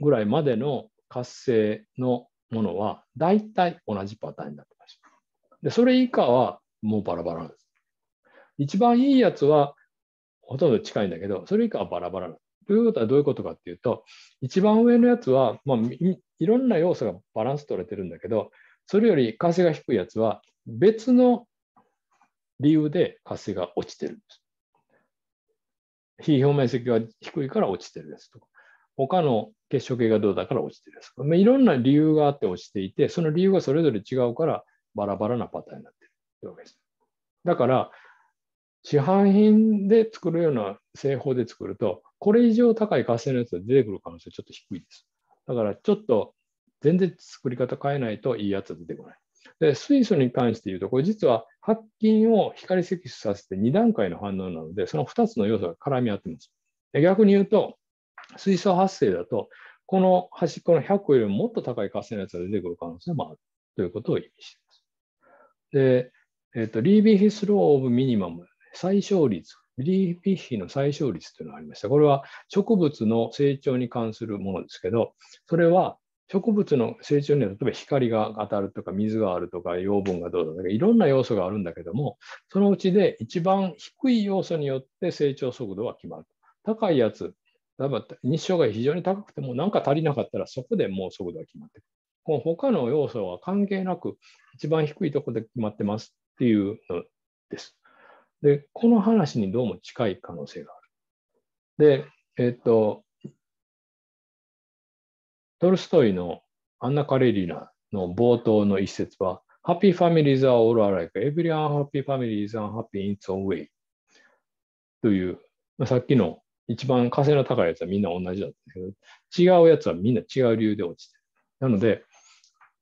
ぐらいまでの活性のものは、大体同じパターンになってます。で、それ以下はもうバラバラなんです。一番いいやつはほとんど近いんだけど、それ以下はバラバラな。ということはどういうことかっていうと、一番上のやつは、まあ、いろんな要素がバランス取れてるんだけど、それより活性が低いやつは別の理由で活性が落ちてるんです。非表面積が低いから落ちてるですとか、他の結晶系がどうだから落ちてるですとか、まあ、いろんな理由があって落ちていて、その理由がそれぞれ違うからバラバラなパターンになってるわけです。だから、市販品で作るような製法で作ると、これ以上高い活性のやつが出てくる可能性ちょっと低いです。だからちょっと全然作り方変えないといいやつは出てこない。で、水素に関して言うと、これ実は白金を光析出させて2段階の反応なので、その2つの要素が絡み合っています。逆に言うと、水素発生だと、この端っこの100よりももっと高い活性のやつが出てくる可能性もあるということを意味しています。で、えっ、ー、と、リービーヒスローオブミニマム、最小率、リービーヒの最小率というのがありました。これは植物の成長に関するものですけど、それは植物の成長には例えば光が当たるとか水があるとか養分がどうだとかいろんな要素があるんだけどもそのうちで一番低い要素によって成長速度は決まる。高いやつ、例えば日照が非常に高くても何か足りなかったらそこでもう速度が決まってくる。この他の要素は関係なく一番低いところで決まってますっていうのです。で、この話にどうも近い可能性がある。で、えっと、トルストイのアンナ・カレリナの冒頭の一節は、Happy families are all alike. Every unhappy family is unhappy in its own way. という、まあ、さっきの一番火星の高いやつはみんな同じだったけど、違うやつはみんな違う理由で落ちてる。なので、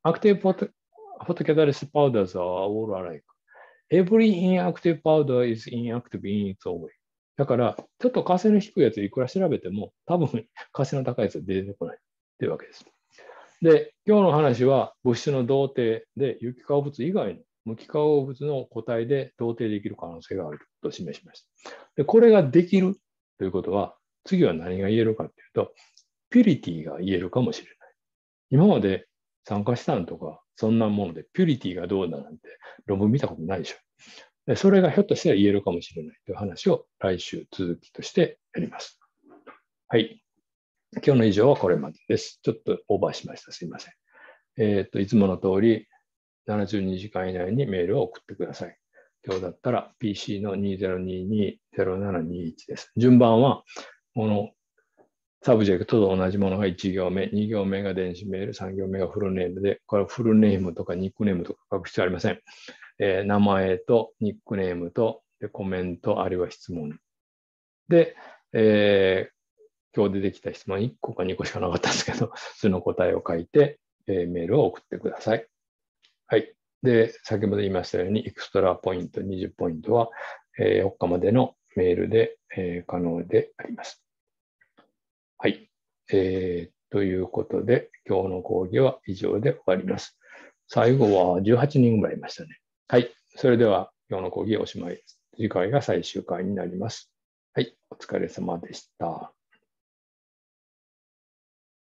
Active photocatalysis powders are all alike. Every inactive powder is inactive in its own way. だから、ちょっと火星の低いやついくら調べても、多分火星の高いやつは出てこない。というわけです。で、今日の話は物質の同定で有機化合物以外の無機化合物の個体で同定できる可能性があると示しました。でこれができるということは、次は何が言えるかというと、ピュリティが言えるかもしれない。今まで酸化したんとか、そんなものでピュリティがどうだなんて論文見たことないでしょ。でそれがひょっとしたら言えるかもしれないという話を来週続きとしてやります。はい。今日の以上はこれまでです。ちょっとオーバーしました。すいません。えっ、ー、と、いつもの通り、72時間以内にメールを送ってください。今日だったら PC の2022-0721です。順番は、この subject と同じものが1行目、2行目が電子メール、3行目がフルネームで、これはフルネームとかニックネームとか書く必要ありません。えー、名前とニックネームとでコメント、あるいは質問。で、えー、今日出てきた質問1個か2個しかなかったんですけど、その答えを書いて、えー、メールを送ってください。はい。で、先ほど言いましたように、エクストラポイント20ポイントは、え、4日までのメールで、え、可能であります。はい。えー、ということで、今日の講義は以上で終わります。最後は18人ぐらいいましたね。はい。それでは、今日の講義おしまいです。次回が最終回になります。はい。お疲れ様でした。